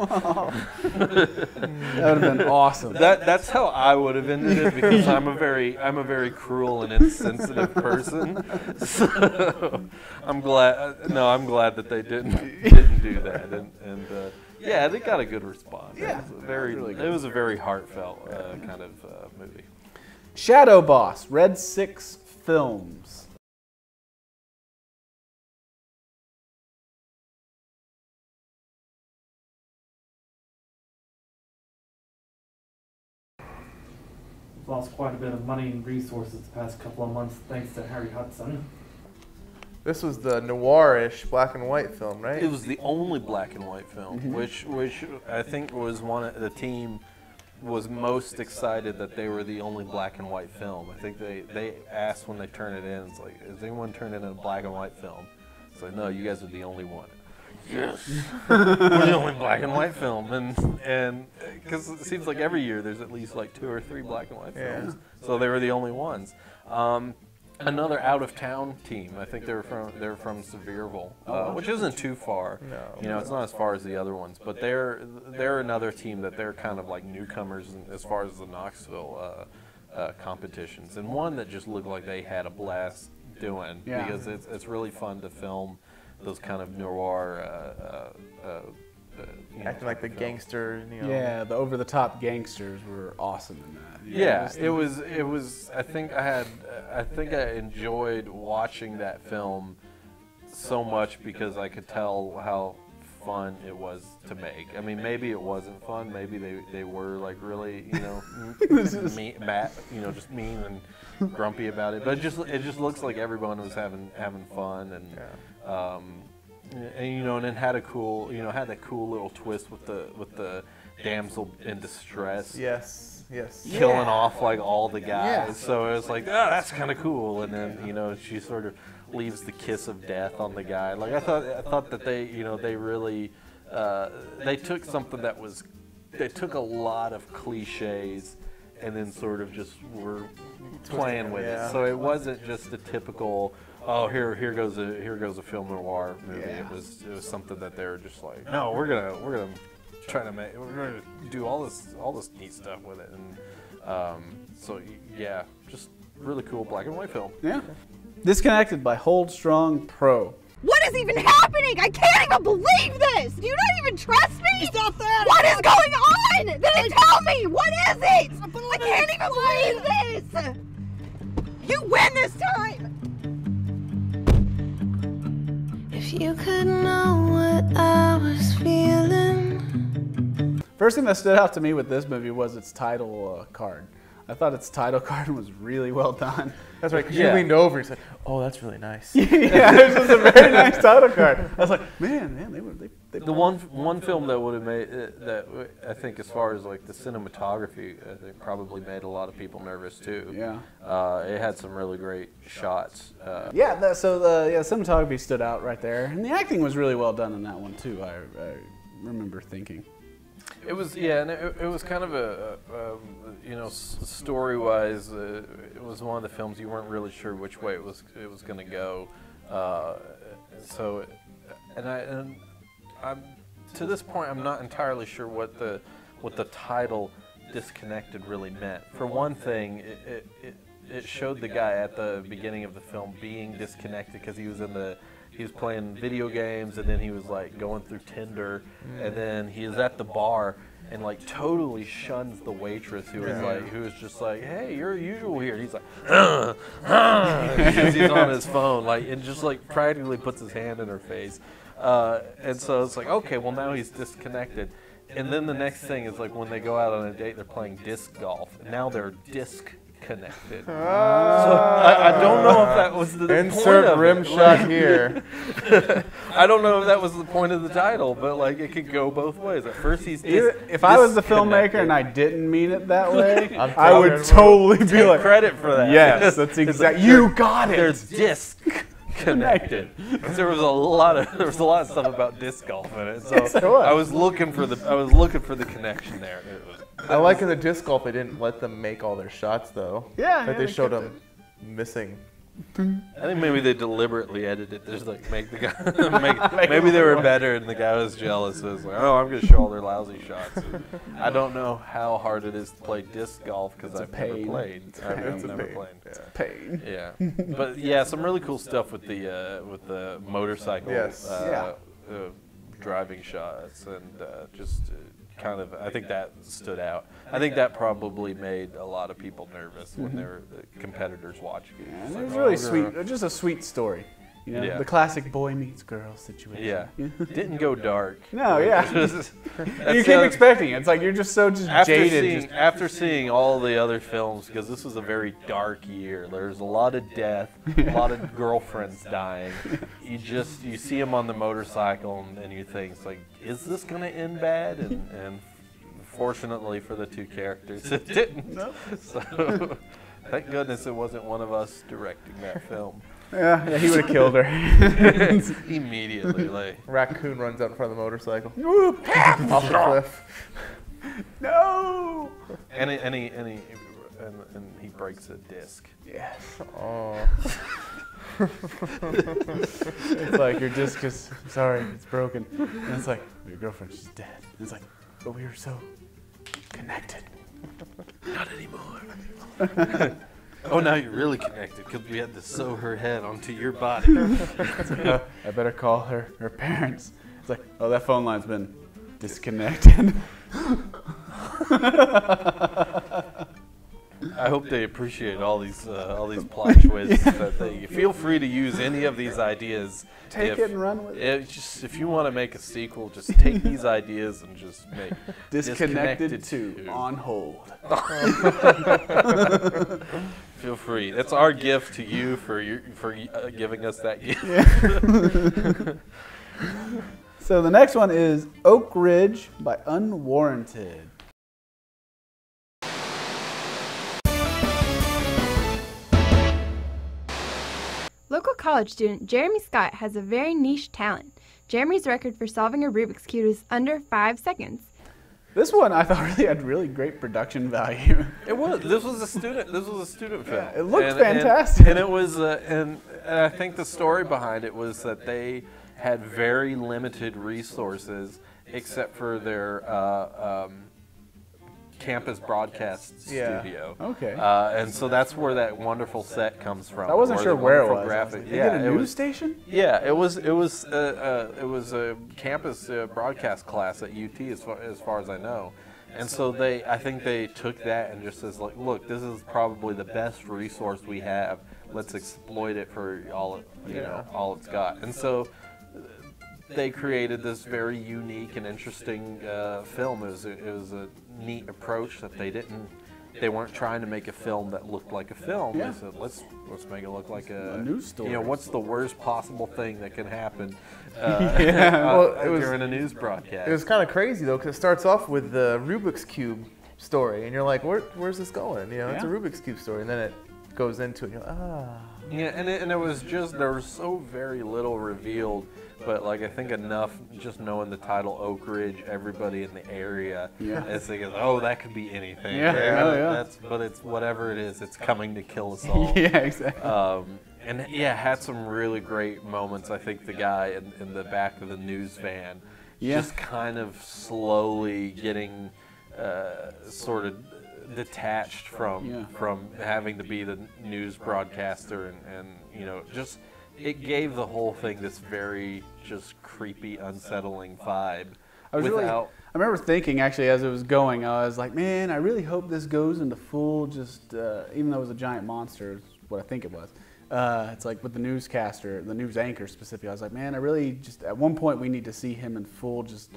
That would have been awesome. That that's how I would have ended it because I'm a very I'm a very cruel and insensitive person. [LAUGHS] So I'm glad. uh, No, I'm glad that they didn't didn't do that. And, and uh, yeah, they got a good response. Yeah, it was a very really it was a very heartfelt uh, kind of uh, movie. Shadow Boss, Red Six Films. Lost quite a bit of money and resources the past couple of months thanks to Harry Hudson. This was the noirish black and white film, right? It was the only black and white film, mm-hmm. which which I think was one of the team was most excited that they were the only black and white film. I think they they asked when they turned it in, it's like, is anyone turning in a black and white film? It's like, no, you guys are the only one. Yes, [LAUGHS] we're the only [LAUGHS] black and white film, and and because it seems like every year there's at least like two or three black and white Yeah. films, so they were the only ones. Um, another out of town team. I think they're from they're from Sevierville, uh, which isn't too far. No. You know, it's not as far as the other ones, but they're they're another team that they're kind of like newcomers as far as the Knoxville uh, uh, competitions, and one that just looked like they had a blast doing Yeah. because it's it's really fun to film those kind of noir. Uh, uh, uh, uh, you know, Acting like the type of film. gangster, you know. Yeah, the over the top gangsters were awesome in that. Yeah, it was. It was. I think I had. I think I enjoyed watching that film so much because I could tell how fun it was to make. I mean, maybe it wasn't fun. Maybe they, they were like really, you know, [LAUGHS] mean, bad, you know, just mean and grumpy about it. But it just it just looks like everyone was having having fun and. Um, and you know, and it had a cool, you know, had that cool little twist with the with the damsel in distress Yes. Yes. killing off like all the guys. Yeah. So it was like, oh, that's kind of cool. And then you know she sort of leaves the kiss of death on the guy. Like I thought, I thought that they, you know, they really, uh, they took something that was, they took a lot of cliches and then sort of just were playing with it. So it wasn't just the typical. Oh, here, here goes a here goes a film noir movie. Yeah. It was it was something that they were just like, no, we're gonna we're gonna try to make we're gonna do all this all this neat stuff with it, and um, so yeah, just really cool black and white film. Yeah. Disconnected by Hold Strong Pro. What is even happening? I can't even believe this! Do you not even trust me? Stop that! What is going on? Then tell me! What is it? I can't even believe this! You win this time! If you could know what I was feeling. First thing that stood out to me with this movie was its title uh, card. I thought its title [LAUGHS] card was really well done. That's right. 'cause Yeah. you leaned over and said, "Oh, that's really nice." [LAUGHS] yeah, it was just a very nice title card. I was like, man, man, they were they, The one one film that would have made uh, that I think as far as like the cinematography, I think probably made a lot of people nervous too. Yeah. Uh, it had some really great shots. Uh, Yeah, that, so the yeah, cinematography stood out right there, and the acting was really well done in that one too. I, I remember thinking. It was yeah, and it, it was kind of a, a um, you know story wise. Uh, it was one of the films you weren't really sure which way it was it was going to go. Uh, so, and I and I'm to this point I'm not entirely sure what the what the title disconnected really meant. For one thing, it, it, it it showed the guy at the beginning of the film being disconnected because he was in the he was playing video games and then he was like going through Tinder and then he is at the bar and like totally shuns the waitress who was like who was just like hey you're usual here. And he's like uh, uh, [LAUGHS] because he's on his phone like and just like practically puts his hand in her face uh, and so it's like okay well now he's disconnected and then the next thing is like when they go out on a date they're playing disc golf now they're disc connected so I, I don't know if that was the point Insert of rim it. shot here. [LAUGHS] I don't know if that was the point of the title, but like it could go both ways. At first, he's Either- dis- if I was the filmmaker and I didn't mean it that way, [LAUGHS] I'm would totally be take like, credit for that. yes, [LAUGHS] that's exactly. like You got it. There's disc connected. 'Cause [LAUGHS] there was a lot of there was a lot of stuff about disc golf in it. So Yes, there was. I was looking for the I was looking for the connection there. It was, I like in the disc golf they didn't let them make all their shots though. Yeah, Like yeah, they they showed kept them missing. I think maybe they deliberately edited it. Just like make the guy [LAUGHS] make, [LAUGHS] maybe they were better and the guy was jealous. It was like, oh, I'm gonna show all their lousy shots. I don't know how hard it is to play disc golf because I've never pain. played. I've It's a never pain. played. pain. Yeah, [LAUGHS] but yeah, some really cool stuff with the uh, with the motorcycle Yes. uh, uh, driving shots and uh, just uh, kind of. I think that stood out. I think that probably made a lot of people nervous when mm-hmm. they were the competitors watching. And It's it was really we're gonna- sweet. Just a sweet story. You know, Yeah. the classic boy meets girl situation. Yeah. Didn't go dark. No, yeah. [LAUGHS] Just- you keep the expecting it. It's like you're just so just after jaded. seeing just- after seeing all the other films because this was a very dark year there's a lot of death a lot of [LAUGHS] girlfriends dying you just you see him on the motorcycle and, and you think it's like is this going to end bad and, and fortunately for the two characters it didn't [LAUGHS] so thank goodness it wasn't one of us directing that film yeah, yeah, he would have killed her. [LAUGHS] immediately [LAUGHS] like Raccoon runs out in front of the motorcycle. [LAUGHS] Off the cliff. no. and he, and he, and he and, and he breaks a disc Yes. Oh. It's like your disc is sorry, it's broken. And it's like your girlfriend, she's dead. And it's like, but we were so connected. Not anymore. Oh, now you're really connected because we had to sew her head onto your body. Uh, [LAUGHS] I better call her her parents. It's like, oh, that phone line's been disconnected. [LAUGHS] I hope they appreciate all these uh, all these plot [LAUGHS] twists. That they feel free to use any of these ideas. Take if, it and run with it. If, just if you want to make a sequel, just take these ideas and just make Disconnected, to on hold. Feel free. That's our gift to you for you for uh, giving us that gift. [LAUGHS] So the next one is Oak Ridge by Unwarranted. Local college student Jeremy Scott has a very niche talent. Jeremy's record for solving a Rubik's Cube is under five seconds. This one I thought really had really great production value. It was. This was a student. This was a student film. it looked And- and- fantastic. And, it was. Uh, and, and I think the story behind it was that they had very limited resources, except for their uh, um, campus broadcast Yeah. studio. Okay. Uh, and so that's where that wonderful set comes from. I wasn't sure where it was. Graphic. like, yeah, get a it news was, station? Yeah, it was. It was. Uh, uh, it was a campus uh, broadcast class at UT, as far, as far as I know. And so they, I think they took that and just says like, look, this is probably the best resource we have. Let's exploit it for all, it, you know, all it's got. And so they created this very unique and interesting uh, film. It was, a, it was a neat approach that they didn't. They weren't trying to make a film that looked like a film. Yeah. They said, let's let's make it look like a, A news story. You know, what's the worst possible thing that can happen [LAUGHS] uh, Yeah. [LAUGHS] uh, Well, it was- during a news broadcast? It was kind of crazy though, because it starts off with the Rubik's cube story, and you're like, Where, "Where's this going?" You know, it's a Rubik's cube story, and then it goes into it. And you're like, ah. Yeah, and it, and it was just there was so very little revealed, but like I think enough just knowing the title Oak Ridge, everybody in the area Yeah. is thinking, oh, that could be anything. Yeah, oh, yeah. That's but it's whatever it is, it's coming to kill us all. [LAUGHS] yeah, exactly. Um, and yeah, had some really great moments. I think the guy in, in the back of the news van, Yeah. just kind of slowly getting uh, sort of detached from Yeah. from having to be the news broadcaster, and, and you know, just it gave the whole thing this very just creepy, unsettling vibe. I was really, I remember thinking actually as it was going, I was like, man, I really hope this goes into full just, uh, even though it was a giant monster, is what I think it was. Uh, it's like with the newscaster, the news anchor specifically. I was like, man, I really just at one point we need to see him in full just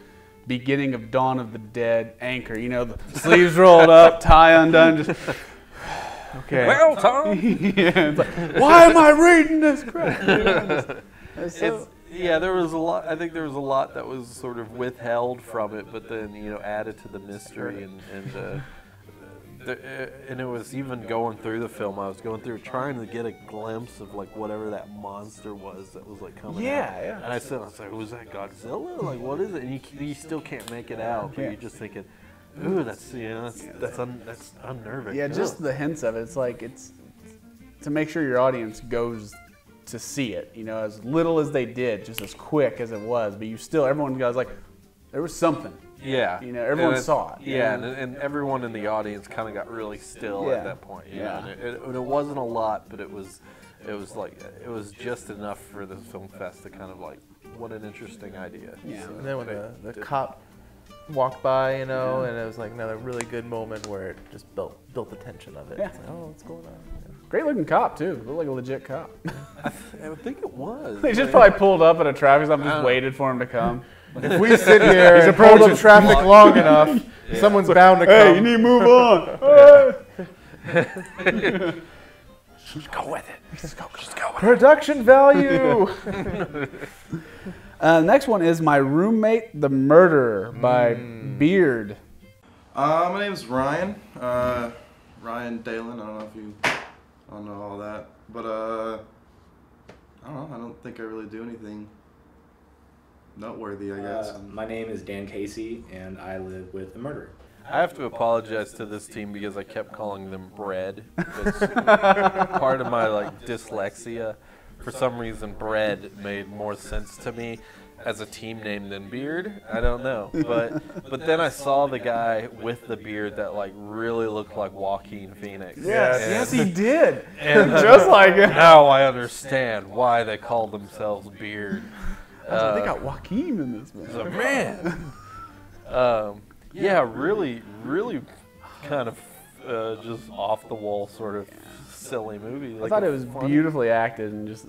beginning of Dawn of the Dead anchor. You know, the sleeves rolled up, tie undone, just. [SIGHS] Okay. Well, Tom. [LAUGHS] yeah, like, why am I reading this crap? You know, just- it's so- It's, yeah, there was a lot. I think there was a lot that was sort of withheld from it, but then you know added to the mystery and and uh, the, uh, and it was even going through the film. I was going through trying to get a glimpse of like whatever that monster was that was like coming. Yeah, out. yeah. And I said, I was like, was that Godzilla? Like, what is it? And you, you still can't make it out, but Yeah. you're just thinking, ooh, that's you know that's that's un, that's unnerving. Yeah, just the hints of it. It's like it's to make sure your audience goes to see it. You know, as little as they did, just as quick as it was, but you still everyone goes like, there was something. Yeah. You know, everyone And it- saw it, Yeah, know? and, and everyone in the audience kind of got really still Yeah. at that point. You Yeah. know? and, it, and it wasn't a lot, but it was, it was like it was just enough for the film fest to kind of like, what an interesting idea. Yeah. So And then when the, the did- cop walked by, you know, and it was like another really good moment where it just built built the tension of it. Yeah. It's like, oh, what's going on? Yeah. Great looking cop too. Looked like a legit cop. I think it was. [LAUGHS] they just probably pulled up at a traffic stop and just waited for him to come. If we sit [LAUGHS] here He's and hold approaching. up traffic long enough, [LAUGHS] someone's bound to come. Hey, you need to move on. [LAUGHS] Just go with it. Just go, just go with Production value. Uh, next one is My Roommate the Murderer by Beard. Uh, my name is Ryan. Uh, Ryan Dalen. I don't know if you, I don't know all that, but uh, I don't know. I don't think I really do anything noteworthy. I guess. Uh, my name is Dan Casey, and I live with a murderer. I have to apologize to this team because I kept calling them bread. It's [LAUGHS] part of my like dyslexia. For some reason, bread made more sense to me as a team name than beard. I don't know, but but then I saw the guy with the beard that like really looked like Joaquin Phoenix. Yes, And- yes, he did. [LAUGHS] And Just like [LAUGHS] him. Now I understand why they call themselves beard. That's why they Uh, got Joaquin in this man. so, man. [LAUGHS] Um, yeah, really, really kind of uh, just off the wall sort of silly movie. I thought it was funny- beautifully acted and just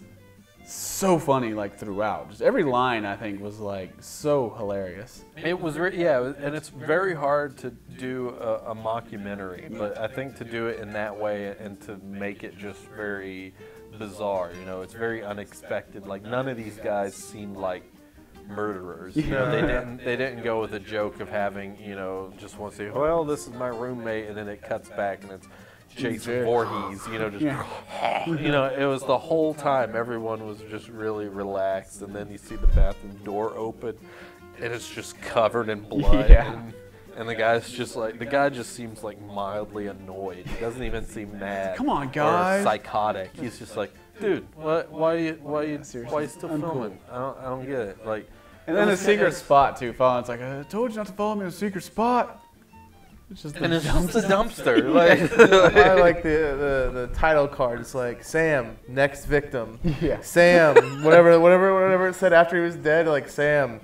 so funny, like throughout. Just every line I think was like so hilarious. It was, re- yeah, it was- and it's very hard to do a, a mockumentary, but I think to do it in that way and to make it just very bizarre, you know, it's very unexpected. Like none of these guys seemed like murderers. You know, they didn't they didn't go with a joke of having, you know, just want to say, well, this is my roommate, and then it cuts back and it's Jason. Voorhees, you know, just [LAUGHS] you know, it was the whole time everyone was just really relaxed, and then you see the bathroom door open, and it's just covered in blood. [LAUGHS] Yeah. And, and the guy's just like the guy just seems like mildly annoyed. He doesn't even seem mad. Come on, guys. Or psychotic. He's just like, dude, what? Why you? Why you? Seriously, Why you still uncool. filming? I don't. I don't get it. Like, And then a secret spot too. Following, it's like I told you not to follow me in a secret spot. It's just And the it's just a dumpster. dumpster. [LAUGHS] Like, I [LAUGHS] like the, the, the title card. It's like Sam, next victim. [LAUGHS] Yeah. Sam, whatever whatever whatever it said after he was dead. Like Sam,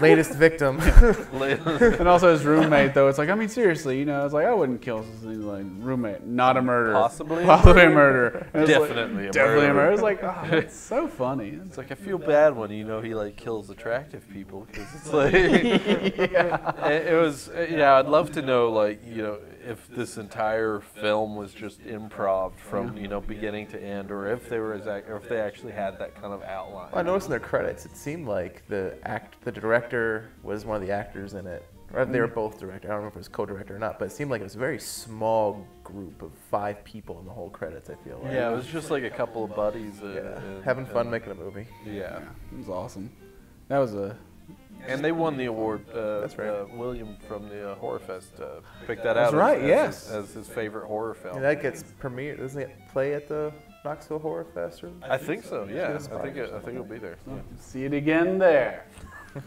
latest victim. [LAUGHS] and also his roommate though. It's like I mean seriously, you know, it's like I wouldn't kill this like roommate, not a murderer, Possibly a possibly a murderer. murderer, And it's like, Definitely a definitely a murderer. murderer. It's like oh, [LAUGHS] it's so funny. It's like I feel bad when you know he like kills attractive people because it's like [LAUGHS] Yeah. it, it was yeah I'd love to know like you know if this entire film was just improv from you know beginning to end or if they were as or if they actually had that kind of outline. I noticed in their credits, it seemed like the act, the director was one of the actors in it. Or they were both director. I don't know if it was co-director or not, but it seemed like it was a very small group of five people in the whole credits. I feel like. Yeah, it was just like a couple of buddies. Uh, Yeah, and- having fun and- making a movie. Yeah. It was awesome. That was a And they won the award. Uh, That's right. Uh, William from the uh, Horror Fest uh, picked that That's out. as- right, As, yes. his, as his favorite horror film. And that gets premiered. Doesn't it play at the Knoxville Horror Fest? Or I think so. Yeah, It's I think it, I think it'll be there. Yeah. see it again there. [LAUGHS]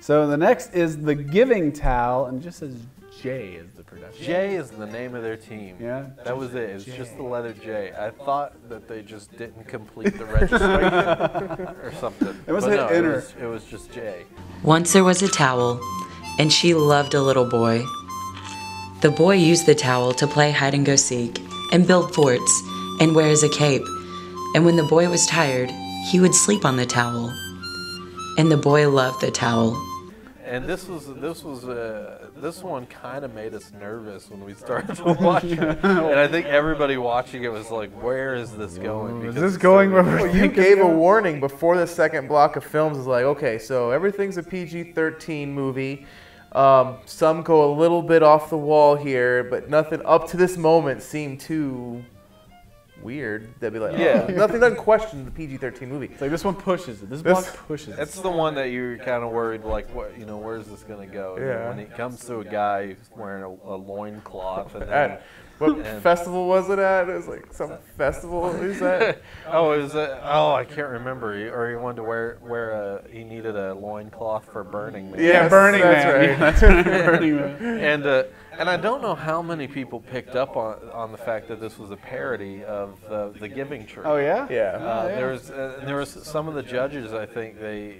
so the next is the Giving Towel, and just says J is the production. J is the name of their team. Yeah? That was it. It was J. just the letter J. I thought that they just didn't complete the registration [LAUGHS] or something. It must But hit no, enter. It was, it was just J. Once there was a towel, and she loved a little boy. The boy used the towel to play hide and go seek, and build forts, and wears a cape. And when the boy was tired, he would sleep on the towel. And the boy loved the towel. And this was this was uh, this one kind of made us nervous when we started to [LAUGHS] watch it. And I think everybody watching it was like, "Where is this going?" Is Because this it's going so- where we're you gave a warning before the second block of films. Is like, okay, so everything's a PG-13 movie. Um, some go a little bit off the wall here, but nothing up to this moment seemed too weird. They'd be like, Yeah. yeah, nothing doesn't question the PG-13 movie. It's like this one pushes it. This, This- block pushes it. That's the one that you're kind of worried, like, what you know, where's this gonna go? And Yeah. When it comes to a guy wearing a, a loin cloth and then, At, what and- festival was it at? It was like some festival. Who's that? [LAUGHS] oh, it was a, oh, I can't remember. He- Or he wanted to wear wear a he needed a loincloth for Burning Man. yeah, Yes, Burning that's Man. right. Yeah, [LAUGHS] that's right, Burning Man. and uh, and I don't know how many people picked up on on the fact that this was a parody of uh, the Giving Tree. Oh yeah. Yeah. Uh, There was uh, there was some of the judges. I think they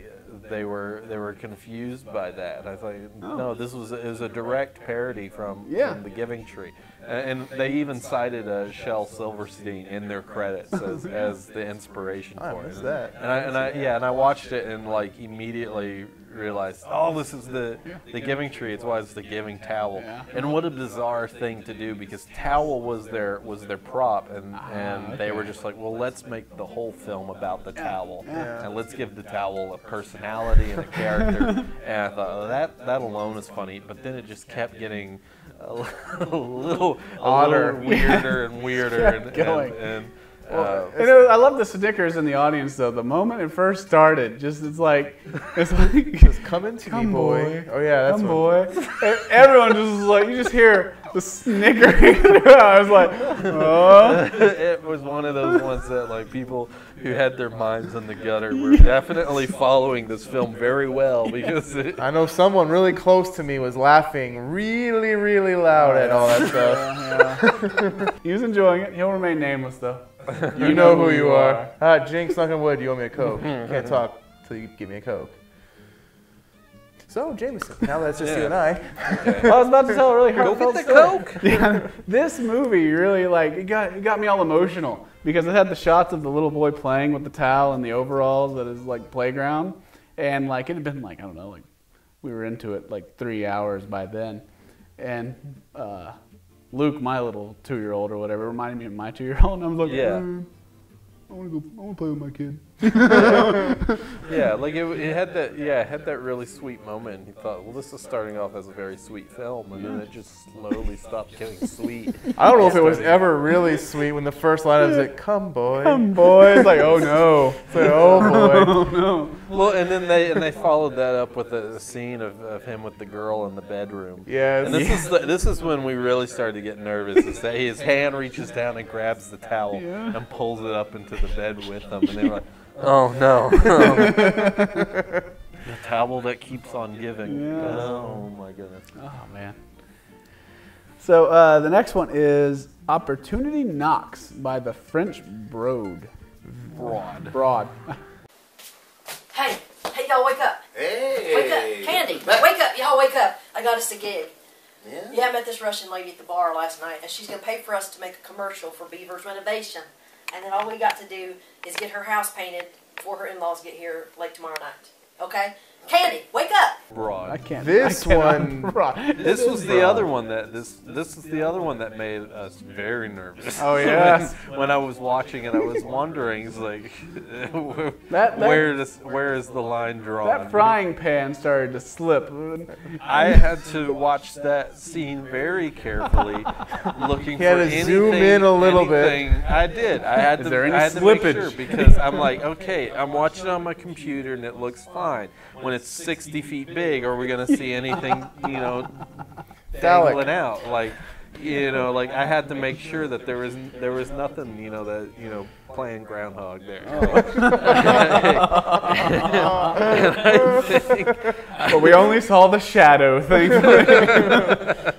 they were they were confused by that. I thought, Oh. no, this was it was a direct parody from, Yeah. from The Giving Tree, and, and they even cited uh, Shel Silverstein in their credits as, as the inspiration I for missed it. that. And I, and I yeah, and I watched it and like immediately realized, oh, this is the the Giving Tree. It's why it's the Giving Towel. And what a bizarre thing to do because towel was their was their prop, and and they were just like, well, let's make the whole film about the towel, and let's give the towel a personality and a character. [LAUGHS] and I thought oh, that that alone is funny, but then it just kept getting. [LAUGHS] A little, Odder. weirder and [LAUGHS] weirder, and, and, going. and Well, uh, you know, I love the Snickers in the audience though. The moment it first started, just it's like it's like [LAUGHS] just come into come me, boy. boy. Oh yeah, that's come boy. Everyone just was like you just hear the snickering. I was like, oh. [LAUGHS] it was one of those ones that like people who had their minds in the gutter were definitely following this film very well because it, I know someone really close to me was laughing really, really loud at all that stuff. [LAUGHS] he was enjoying it. He'll remain nameless though. You know who you are. Ah, Jinx, knock on wood, you owe me a Coke. [LAUGHS] Can't talk till you give me a Coke. So, Jameson, now that's just you and I. I was about to tell a really heartfelt story. Go heartfelt get the story. Coke. [LAUGHS] Yeah, this movie really like it got it got me all emotional because it had the shots of the little boy playing with the towel and the overalls at his like playground, and like it had been like I don't know like we were into it like three hours by then, and uh, Luke, my little two year old or whatever, reminded me of my two year old, and I was like, Yeah. "Mm, I want to go, I want to play with my kid. [LAUGHS] yeah, like it, it had that yeah, it had that really sweet moment. And he thought, well, this is starting off as a very sweet film, and then it just slowly stopped getting sweet. I don't know if it was ever really sweet when the first line was like, "Come, boy." Come, boy. It's like, oh no. It's like, oh boy. [LAUGHS] oh no. Well, and then they and they followed that up with a, a scene of, of him with the girl in the bedroom. Yes. And this is the, this is when we really started to get nervous. Is that his hand reaches down and grabs the towel Yeah. and pulls it up into the bed with him, and they were like, "Oh no." [LAUGHS] the [LAUGHS] towel that keeps on giving. Yeah. Oh my goodness. Oh man. So uh, the next one is Opportunity Knocks by the French Broad. Broad. Broad. Hey, hey, y'all wake up. Hey. Wake up. Candy, wake up. Y'all wake up. I got us a gig. Yeah? Yeah, I met this Russian lady at the bar last night, and she's going to pay for us to make a commercial for Beaver's renovation. And then all we got to do is get her house painted before her in laws get here late tomorrow night. Okay? Candy, wake up. Broad. I can't. This I one- [LAUGHS] Broad. This was the other one that this this is the other one that made us very nervous. Oh, [LAUGHS] yes. when, when I was watching it, I was wondering, it's like, where, [LAUGHS] That- that- where does where is the line drawn? That frying pan started to slip. I had to watch that scene very carefully, looking He had for to anything. zoom in a little bit. I did. I had Is to. there any I had to make slippage? sure because I'm like, okay, I'm watching on my computer and it looks fine. When it's 60 feet big, are we gonna see anything? You know, Phallic. [LAUGHS] dangling out like. You know, like I had to make sure that there was there was nothing, you know, that you know, playing groundhog there. And I think- but we only saw the shadow, thankfully. [LAUGHS]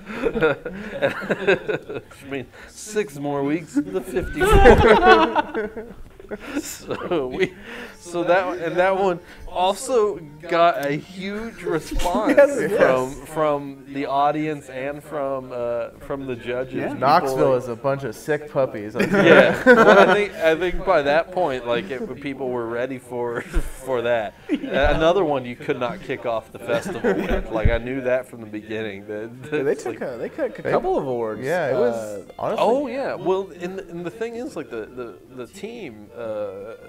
I mean, six more weeks, the 54. [LAUGHS] so we, so that one- and that one also got a huge response Yes, from yes. from the audience and from uh, from the judges. Yeah. Knoxville like- is a bunch of sick puppies. yeah, well, I think I think by that point, like it, people were ready for [LAUGHS] for that. Another one you could not kick off the festival with. [LAUGHS] Like I knew that from the beginning. That, they took like- a, they took a couple of awards. Yeah, it was Uh, honestly. Oh yeah, well, and the, and the thing is, like the the, the team uh,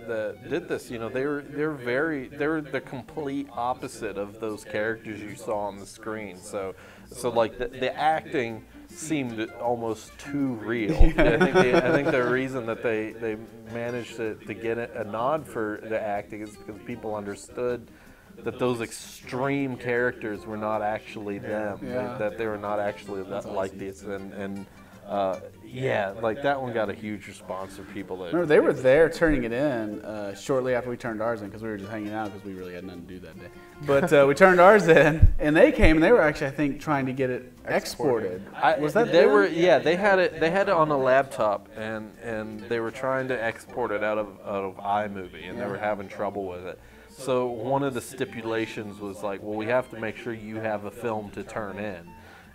that did this, you know, they were they're very they're the complete opposite of those characters you saw on the screen. So so like the, the acting seemed almost too real. [LAUGHS] I think they, I think the reason that they they managed to, to get a, nod for the acting is because people understood. That those extreme characters were not actually them. Yeah. that they were not actually that, like this, and and uh, yeah, like that one got a huge response from people. That Remember, they were there turning it in uh, shortly after we turned ours in because we were just hanging out because we really had nothing to do that day. But uh, we turned ours in, and they came, and they were actually, I think, trying to get it exported. I, Was that they them? were yeah they had it they had it on a laptop and and they were trying to export it out of out of iMovie and they were having trouble with it. So one of the stipulations was like, well, we have to make sure you have a film to turn in.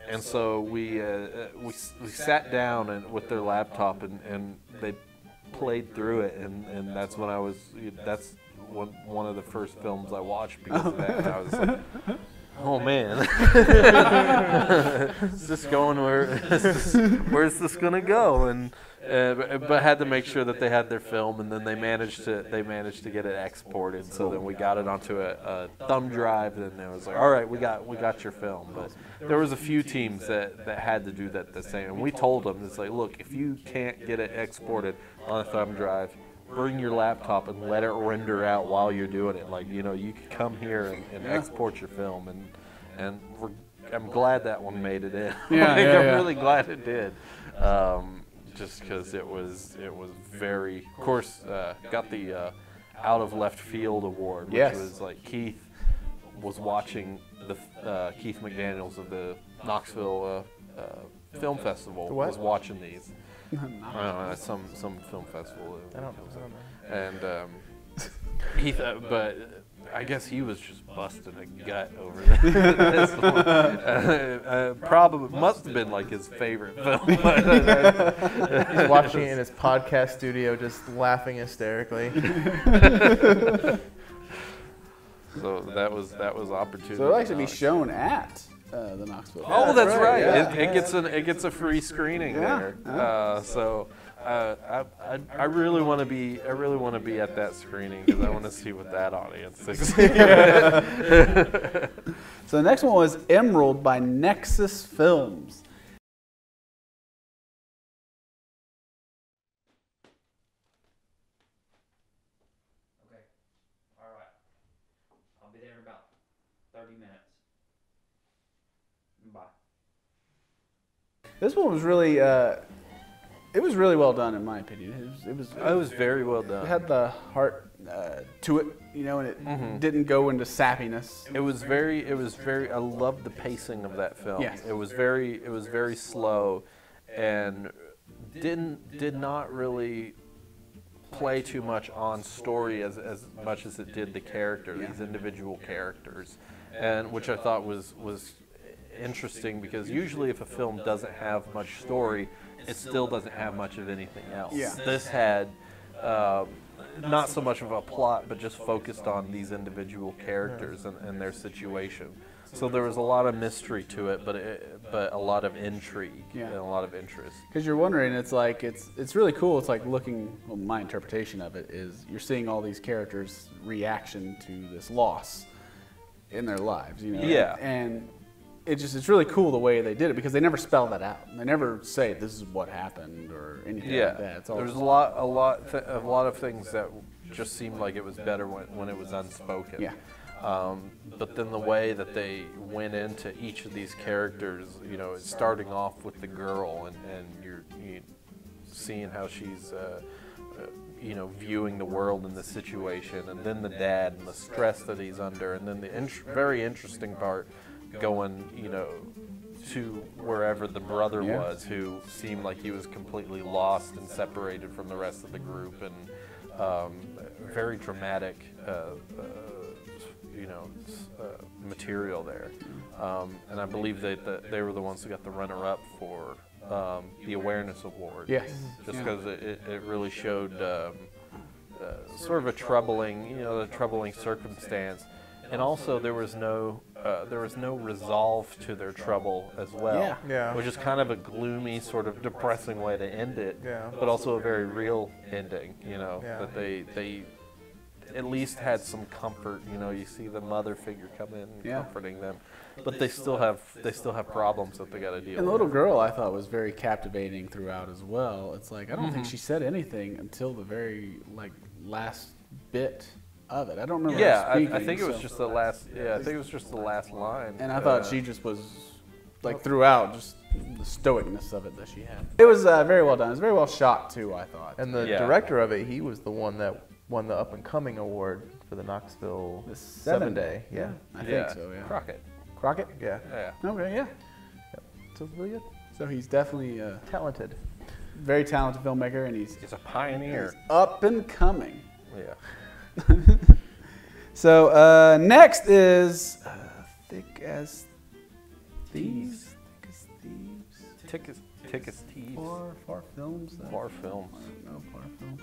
And so we uh, uh, we, we sat down and with their laptop and, and they played through it and, and that's when I was that's one one of the first films I watched because of that. And I was like, [LAUGHS] oh man, [LAUGHS] [LAUGHS] is this going where? Is this, where's this gonna go? And uh, but, but had to make sure that they had their film, and then they managed to they managed to get it exported. So then we got it onto a, a thumb drive, and it was like, all right, we got we got your film. But there was a few teams that, that had to do that the same, and we told them it's like, look, if you can't get it exported on a thumb drive. Bring your laptop and let it render out while you're doing it. Like you know, you could come here and, and Yeah. export your film, and and we're, I'm glad that one made it in. [LAUGHS] Yeah, Like, yeah, I'm yeah. really glad it did. Um, just because it was it was very, of course, uh, got the uh, out of left field award, which Yes. was like Keith was watching the uh, Keith McDaniel's of the Knoxville uh, uh, Film Festival what? was watching these. [LAUGHS] I know, some some film festival. I don't- I don't know. And um, Keith, uh, but I guess he was just busting a gut over [LAUGHS] this one. Uh, uh, probably must have been like his favorite film. [LAUGHS] He's [LAUGHS] watching it in his podcast studio, just laughing hysterically. So that was that was opportunity. So it'll actually be shown at uh, the Knoxville. Oh, that's right. yeah. It, it gets an it gets a free screening Yeah, there. Uh, so uh, I, I I really want to be I really want to be at that screening because I want to see what that audience thinks. [LAUGHS] so the next one was Emerald by Nexus Films. Okay. All right. I'll be there in about 30 minutes. Bye. This one was really, uh, it was really well done in my opinion. It was, it was, It was very well done. It had the heart uh, to it, you know, and it Mhm. didn't go into sappiness. It was very. It was very. I loved the pacing of that film. Yes. It was very. It was very slow, and didn't did not really play too much on story as as much as it did the character, these individual characters, and which I thought was was interesting because usually if a film doesn't have much story, it still doesn't have much of anything else. Yeah. This had. Um, not so much of a plot, but just focused on these individual characters and, and their situation. So there was a lot of mystery to it, but it, but a lot of intrigue Yeah. and a lot of interest. Because you're wondering, it's like it's it's really cool. It's like looking. Well, my interpretation of it is you're seeing all these characters' reaction to this loss in their lives. You know. Yeah. And it just it's really cool the way they did it because they never spell that out. They never say this is what happened or anything Yeah, like that. It's all there's a lot, a lot, th- a lot of things that just seemed like it was better when, when it was unspoken. Yeah. Um, but then the way that they went into each of these characters, you know, starting off with the girl, and, and you're you seeing how she's, uh, uh, you know, viewing the world and the situation, and then the dad and the stress that he's under, and then the very interesting part going, you know, to wherever the brother Yeah. was, who seemed like he was completely lost and separated from the rest of the group, and um, very dramatic, uh, uh, you know, uh, material there. Um, and I believe that that they were the ones who got the runner-up for um, the awareness award. Yes. Just because it, it, it really showed um, uh, sort of a troubling, you know, a troubling circumstance, and also there was no uh, there was no resolve to their trouble as well. Yeah. Yeah. Which is kind of a gloomy, sort of depressing way to end it. Yeah. But also a very real ending. You know Yeah. that they they at least had some comfort. You know, you see the mother figure come in and Yeah. comforting them, but they still have they still have problems that they got to deal And the with. little girl I thought was very captivating throughout as well. It's like I don't think Mhm. she said anything until the very like last bit of it. I don't remember. Yeah, her I, I think it was so- just the last. Yeah, I think it was just the last line. And I thought Uh, she just was like throughout just the stoicness of it that she had. It was uh, very well done. It was very well shot too. I thought. And the Yeah. director of it, he was the one that won the up and coming award for the Knoxville The Seven, Seven Day. Day. Yeah, I think so, yeah. Crockett. Crockett. Yeah. Yeah. Okay. Yeah. So really good. So he's definitely uh, talented. Very talented filmmaker, and he's he's a pioneer. he's up and coming. Yeah. [LAUGHS] So uh, next is uh, thick as thieves. Thick as thieves. Tick as, tick as thieves. Far, far films. Far films. I don't know, far films.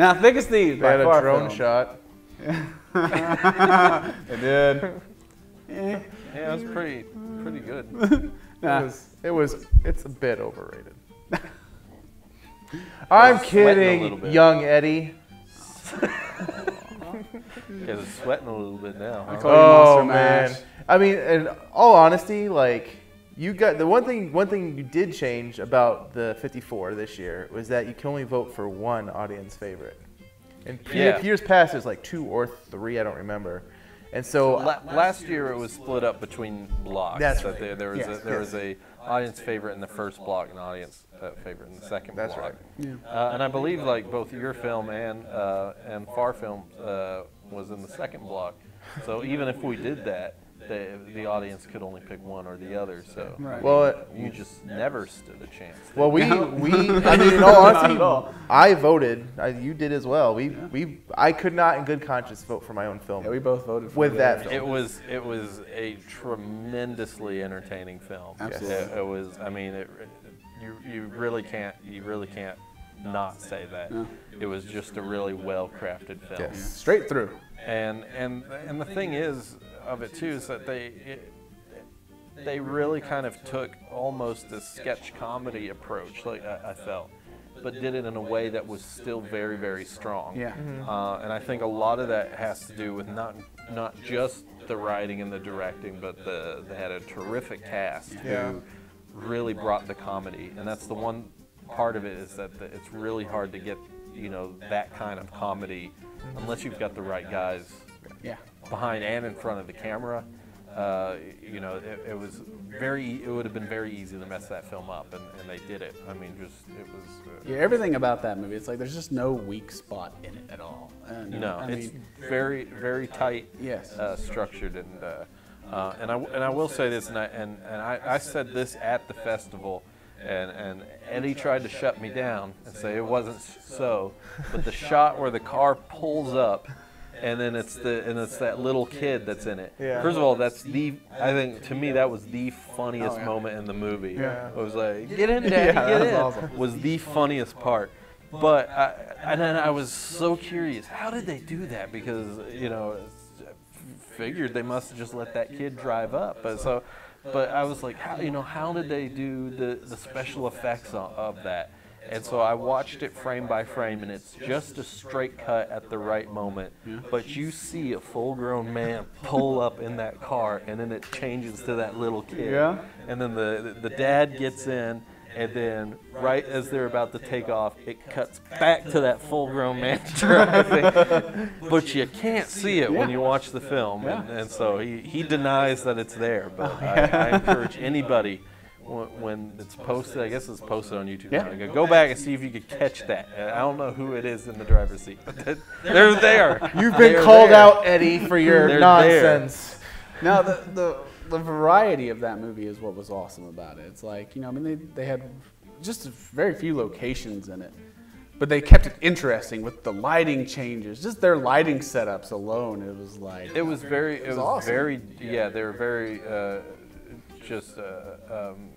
Now, thick as thieves. They by had a drone film. shot. [LAUGHS] they did. Eh. Yeah, it was pretty pretty good. [LAUGHS] It was, it was, it's a bit overrated. [LAUGHS] I'm was sweating a kidding, young Eddie. You guys are sweating a little bit now. huh? call Oh man, I mean, in all honesty, like you got the one thing. One thing you did change about the 54 this year was that you can only vote for one audience favorite. In pre- Yeah. years past, there's like two or three. I don't remember. And so La- last year it was split up between blocks. That's That right. There, there was Yes, a, there yes. was a audience favorite in the first block and audience uh, favorite in the second That's block. right. Yeah. Uh, and I believe like both your film and uh, and Far Film uh, was in the second block. So even if we did that, the, the audience could only pick one or the other. So Right. Well, uh, you just never stood a chance. Well, we we [LAUGHS] I mean, in all Not honesty, at all. I voted. I, you did as well. We we I could not, in good conscience, vote for my own film. Yeah, we both voted for with that film. It was it was a tremendously entertaining film. Absolutely. It, it was. I mean, it, you you really can't you really can't not say that. No. It was just a really well crafted film. Yes. Straight through. And and and the thing is of it too is that they it, they really kind of took almost a sketch comedy approach, like I, I felt, but did it in a way that was still very very strong. Yeah. Uh, and I think a lot of that has to do with not not just the writing and the directing, but the they had a terrific cast Yeah. who really brought the comedy, and that's the one part of it is that the, it's really hard to get you know that kind of comedy unless you've got the right guys Yeah. Behind and in front of the camera. Uh, you know, it, it was very. It would have been very easy to mess that film up, and, and they did it. I mean, just it was. Uh, Yeah, everything about that movie, it's like there's just no weak spot in it at all. And, No, I it's mean, very very tight, Yes. uh, structured, and uh, uh, and I and I will say this, and I and, and I, I said this at the festival, and and Eddie tried to shut me down and say it wasn't so, but the shot where the car pulls up. And then it's the and it's that little kid that's in it. Yeah. First of all, that's the I think to me that was the funniest Oh, yeah. moment in the movie. Yeah. It was like get in, daddy, Yeah, get that was in. awesome. [LAUGHS] Was the funniest part. But I, and then I was so curious, how did they do that? Because you know, figured they must have just let that kid drive up. But so, but I was like, how, you know, how did they do the the special effects of, of that? And so I watched it frame by frame, and it's just a straight cut at the right moment. But you see a full-grown man pull up in that car, and then it changes to that little kid. Yeah. And then the the dad gets in, and then right as they're about to take off, it cuts back to that full-grown man [LAUGHS] driving. but you can't see it when you watch the film, and, and so he, he denies that it's there. But I, I [LAUGHS] encourage anybody. When when it's posted, I guess it's posted on YouTube. Yeah. Go go back and see if you could catch that. I don't know who it is in the driver's seat, but [LAUGHS] they're- they're there. You've been They're called there. out, Eddie, for your They're nonsense. Now the, the the variety of that movie is what was awesome about it. It's like you know, I mean, they they had just very few locations in it, but they kept it interesting with the lighting changes. Just their lighting setups alone, it was like It was very. It, was was, awesome. very. Yeah, they were very. Uh, just uh, um,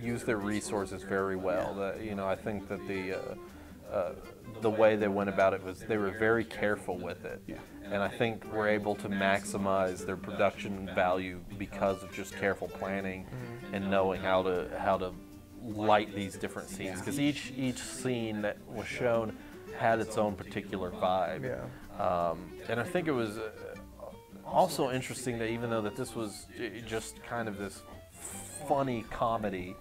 use their resources very well. That you know, I think that the. Uh, uh, the way they went about it was they were very careful with it, Yeah. and I think we're able to maximize their production value because of just careful planning and knowing how to how to light these different scenes. Because each each scene that was shown had its own particular vibe. Yeah. Um, and I think it was uh, also interesting that even though that this was just kind of this funny comedy,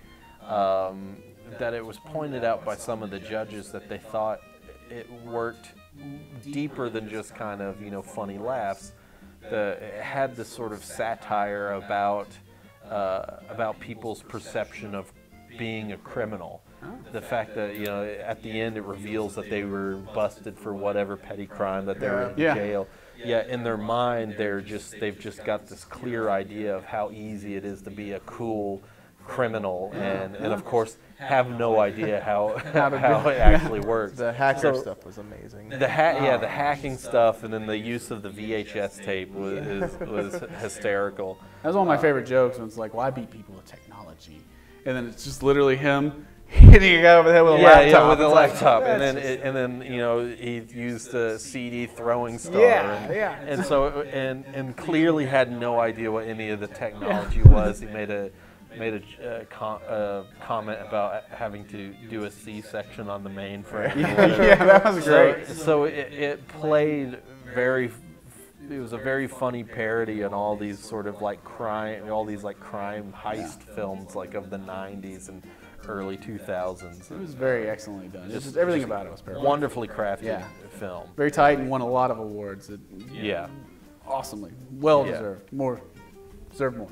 um, that it was pointed out by some of the judges that they thought it worked deeper than just kind of you know funny laughs. The, it had this sort of satire about uh, about people's perception of being a criminal. The fact that you know at the end it reveals that they were busted for whatever petty crime that they were in Yeah. jail. Yet in their mind they're just they've just got this clear idea of how easy it is to be a cool criminal and, and of course have no idea [LAUGHS] how How how, it actually works. The hacker So- stuff was amazing. the ha- yeah, the hacking stuff, and then the use of the VHS tape was is, was [LAUGHS] hysterical. That was one of my favorite jokes. When it's like, why beat people with technology? And then it's just literally him [LAUGHS] hitting a guy over the head with a yeah, laptop. yeah, with a It's like, laptop, and then it, and then you know he used the CD throwing star. Yeah, and, yeah. And so and and clearly had no idea what any of the technology was. He made a made a uh, com- uh, comment about having to do a C-section on the mainframe. [LAUGHS] Yeah, that was So- great. So, it, it played very. It was a very funny parody on all these sort of like crime, all these like crime heist films like of the '90s and early 2000s. It was very excellently done. It's just everything about it was perfect. Wonderfully crafted Yeah. film. Very tight and won a lot of awards. It, Yeah. Awesomely. Well Yeah. deserved. More. Deserved more.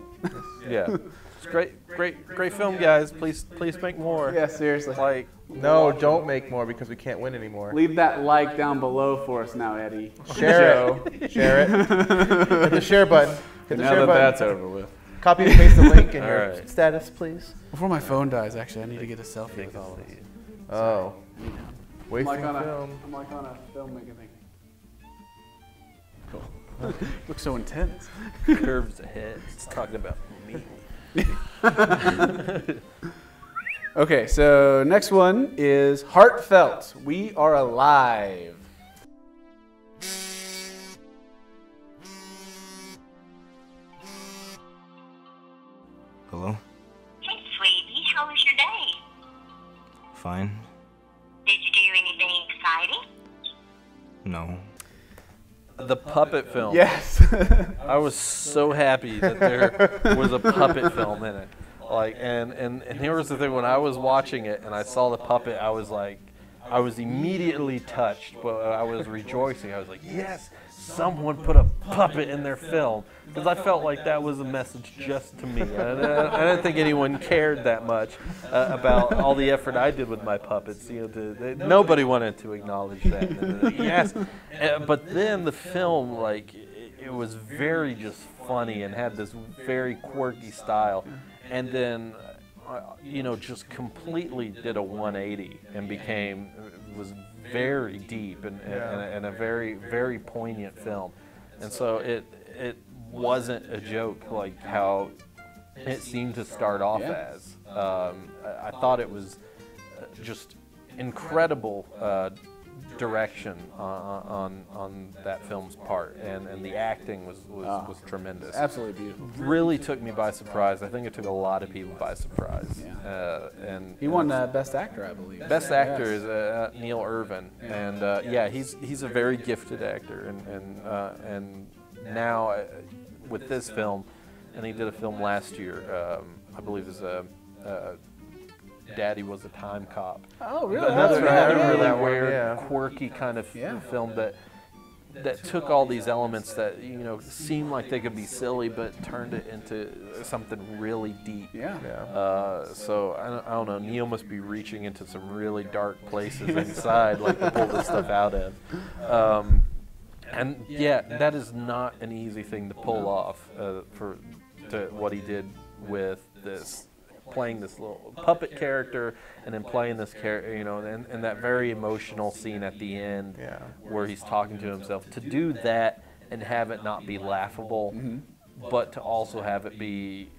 Yeah. [LAUGHS] It's great, great, great film, guys. Please, please make more. Yeah, seriously. Like, No, don't make more because we can't win anymore. Leave that like down below for us now, Eddie. Share it. [LAUGHS] Share it. Hit the share button. Hit the now share that button. that's over with. Copy and paste the link in [LAUGHS] your right. status, please. Before my phone dies, actually, I need to get a selfie with all this. Oh. You know. Wasting I'm like on a, film. I'm like on a filmmaking thing. Cool. [LAUGHS] Looks so intense. curves ahead. It's talking about me. [LAUGHS] Okay, so next one is heartfelt. We are alive. Hello? Hey, sweetie, how was your day? Fine? Did you do anything exciting? No. The puppet film. Yes. [LAUGHS] I was so happy that there was a puppet film in it. Like, and, and, and here was the thing when I was watching it and I saw the puppet, I was like, I was immediately touched, but I was rejoicing. I was like, yes, someone put a puppet in their film. Because I felt like that was a message just to me. I, I, I didn't think anyone cared that much uh, about all the effort I did with my puppets. You know, to, they, nobody wanted to acknowledge that. Uh, [LAUGHS] yes, Uh, but then the film, like, it, it was very just funny and had this very quirky style. And then, uh, you know, just completely did a 180 and became, was very deep and, and, and, a, and a very, very poignant film. And so it, it wasn't a joke like how it seemed to start off Yeah. as. Um, I, I thought it was uh, just incredible uh, direction on, on on that film's part, and, and the acting was was, Oh, was tremendous. absolutely beautiful. Really took me by surprise. I think it took a lot of people by surprise. Yeah. Uh, and He won uh, Best Actor, I believe. Best actor Yes. is uh, Neil Irvin, Yeah. and uh, yeah, he's he's a very gifted actor, and and uh, and now uh, with this film, and he did a film last year, um, I believe is a. Daddy was a time cop. Oh, really? Another, That's another Yeah, really that weird, yeah. quirky kind of Yeah. film that that took all these elements that you know seemed like they could be silly, but turned it into something really deep. Yeah. Uh, so I don't, I don't know. Neil must be reaching into some really dark places [LAUGHS] inside, like to pull this stuff out of. Um, and yeah, that is not an easy thing to pull off uh, for to what he did with this playing this little puppet character and then playing this character you know and, and that very emotional scene at the end Yeah. where he's talking to himself to do that and have it not be laughable mm-hmm. but to also have it be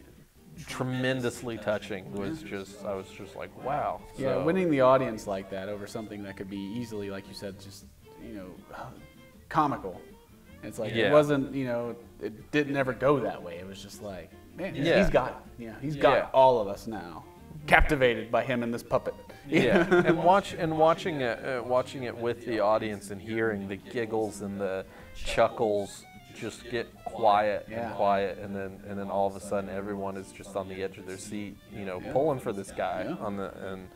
tremendously touching was just I was just like wow Yeah, So- winning the audience like that over something that could be easily, like you said, just you know, comical. It's like Yeah. it wasn't, you know, it didn't ever go that way. It was just like, man, Yeah. he's got, it. yeah, he's got Yeah. all of us now, captivated by him and this puppet. yeah, [LAUGHS] and watch and watching it, uh, watching it with the audience and hearing the giggles and the chuckles just get quiet Yeah. and quiet, and then and then all of a sudden everyone is just on the edge of their seat, you know, Yeah. pulling for this guy Yeah. on the and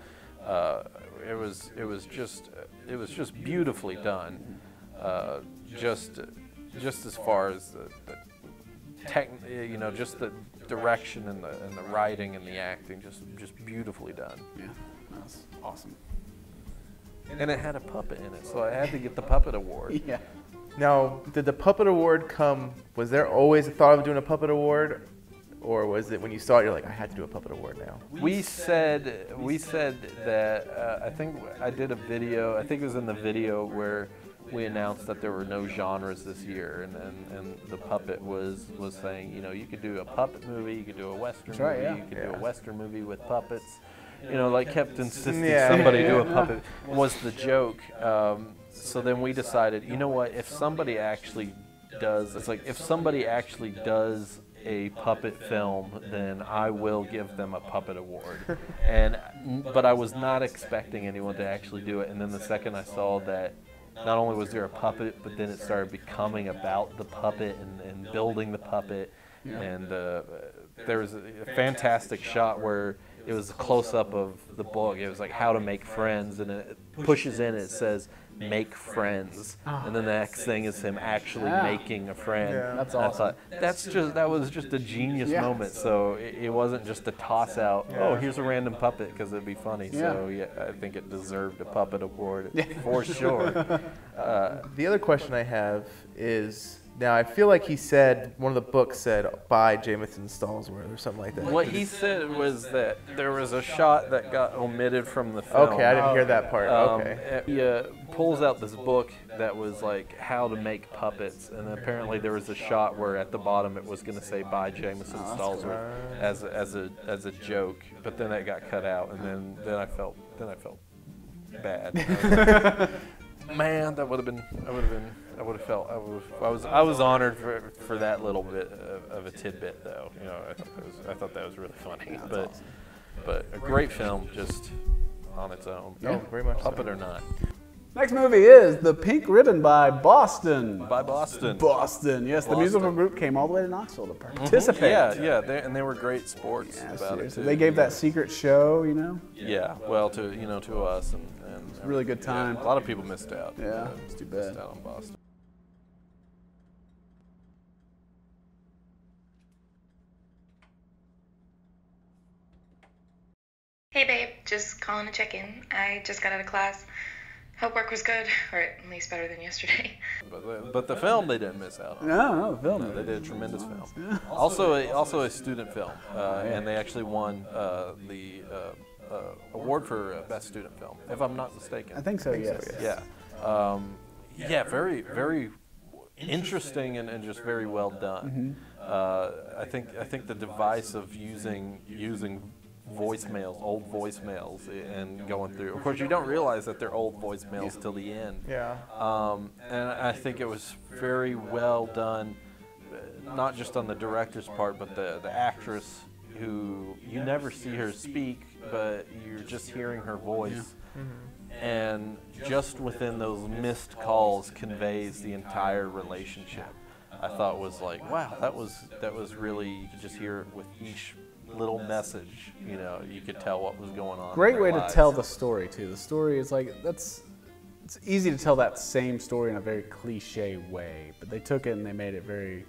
uh, it was it was just it was just beautifully done, uh, just just as far as the, the tech, you know, just the direction and the and the writing and the acting, just just beautifully done. Yeah, that's awesome. And it had a puppet in it, so I had to get the puppet award. [LAUGHS] Yeah. Now, did the puppet award come? Was there always a thought of doing a puppet award, or was it when you saw it, you're like, I had to do a puppet award now? We said we said that uh, I think I did a video. I think it was in the video where we announced that there were no genres this year, and, and, and the puppet was was saying, you know, you could do a puppet movie, you could do a western That's right, movie, yeah. you could do a western movie with puppets. You know, like kept insisting Yeah. somebody do a puppet was the joke. Um, so then we decided, you know what? If somebody actually does, it's like if somebody actually does a puppet film, then I will give them a puppet award. [LAUGHS] and but I was not expecting anyone to actually do it. And then the second I saw that. Not only was there a puppet, but then it started becoming about the puppet and, and building the puppet. Yeah. And uh, there was a fantastic shot where it was a close up of the book. It was like how to make friends, and it pushes in. It says make friends, and then the next thing is him actually Ah. making a friend. Yeah. That's And I awesome. thought, that's just that was just a genius Yeah. moment. So it, it wasn't just a toss out. Oh, here's a random puppet because it'd be funny. So yeah, I think it deserved a puppet award for sure. [LAUGHS] Uh, The other question I have is now I feel like he said one of the books said by Jameson Stallsworth or something like that. What he said was that there was a shot that got omitted from the film. Okay, I didn't hear that part. Um, Okay. He uh, pulls out this book that was like how to make puppets, and apparently there was a shot where at the bottom it was going to say by Jameson Stallsworth as a, as a as a joke, but then that got cut out, and then then I felt then I felt bad. [LAUGHS] Man, that would have been I would have been I would have felt I, would I was I was honored for, for that little bit of, of a tidbit though. You know, I thought that was I thought that was really funny, but but a great film just on its own. Yeah. very much so. Puppet or not. Next movie is The Pink Ribbon by Boston. By Boston. Boston, yes. The musical group came all the way to Knoxville to Mhm. participate. Yeah, yeah, they, and they were great sports Yeah, about it too. They gave that secret show, you know. Yeah, well, to you know, to us and, and a really good yeah, time. a lot of people missed out. Yeah, uh, it's too Missed bad. out on Boston. Hey babe, just calling to check in. I just got out of class. Hope work was good, or at least better than yesterday. But the, but the film they didn't miss out on. No, no, the film. No, they did a tremendous film. [LAUGHS] Also a also a student film, uh, and they actually won uh, the uh, uh, award for uh, best student film, if I'm not mistaken. I think so, yes. Yeah. Um, yeah, very very interesting and, and just very well done. Uh, I think I think the device of using using voicemails, old voicemails, and going through. Of course, you don't realize that they're old voicemails till the end. Yeah. Um, and I think it was very well done, not just on the director's part, but the, the actress who you never see her speak, but you're just hearing her voice. And just within those missed calls conveys the entire relationship. I thought was like, wow, that was that was really you could just hear it with each little message. You know, you could tell what was going on. Great way to tell the story too. The story is like that's it's easy to tell that same story in a very cliche way, but they took it and they made it very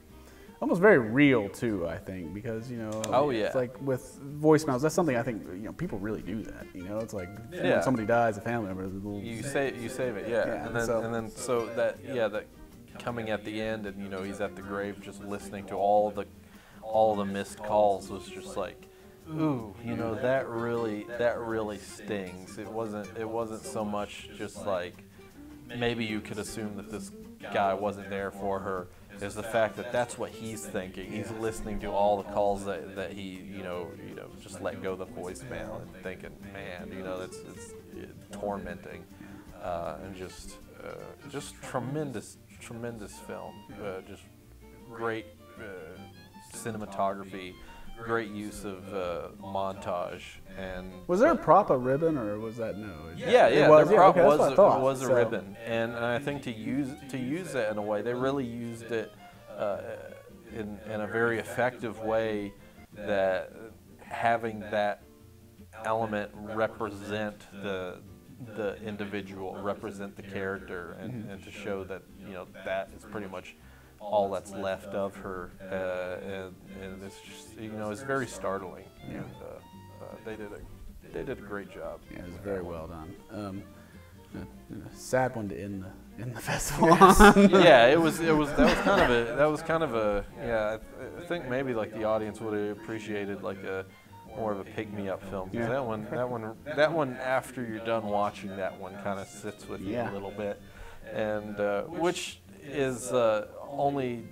almost very real too, I think, because you know Oh, yeah, it's like with voicemails, that's something I think you know people really do that. You know, it's like Yeah. when somebody dies, a family member, there's a little You save you save it, yeah. Yeah, and then so- and then so that yeah that coming at the end and you know he's at the grave just listening to all the all the missed calls was just like ooh you know that really that really stings. It wasn't it wasn't so much just like maybe you could assume that this guy wasn't there for her. Is the fact that that's what he's thinking. He's listening to all the calls that, that he, you know, you know, just let go the voicemail and thinking, man, you know, it's uh, tormenting, uh, and just uh, just tremendous, tremendous film. Uh, just great uh, cinematography, great use of uh, montage, and Was there a prop a ribbon or was that no? yeah, It yeah, was, their prop okay, was a, thought. was a So- ribbon, and I think to use to use that in a way, they really used it uh, in in a very effective way. That having that element represent the the individual, represent the character, and, Mm-hmm. and to show that you know that is pretty much all that's left of her, uh, and, and it's just you know it's very startling. Yeah. And, uh, uh, they did a they did a great job. Yeah, it was very well done. Um, a, a sad one to end the end the [LAUGHS] festival. Yes. yeah, it was. It was. That was [LAUGHS] kind of a. That was kind of a. Yeah, I, I think maybe like the audience would have appreciated like a more of a pick me up film. 'cause Yeah. that one. That one. That one. After you're done watching, that one kind of sits with you Yeah. a little bit, and uh, which is uh, only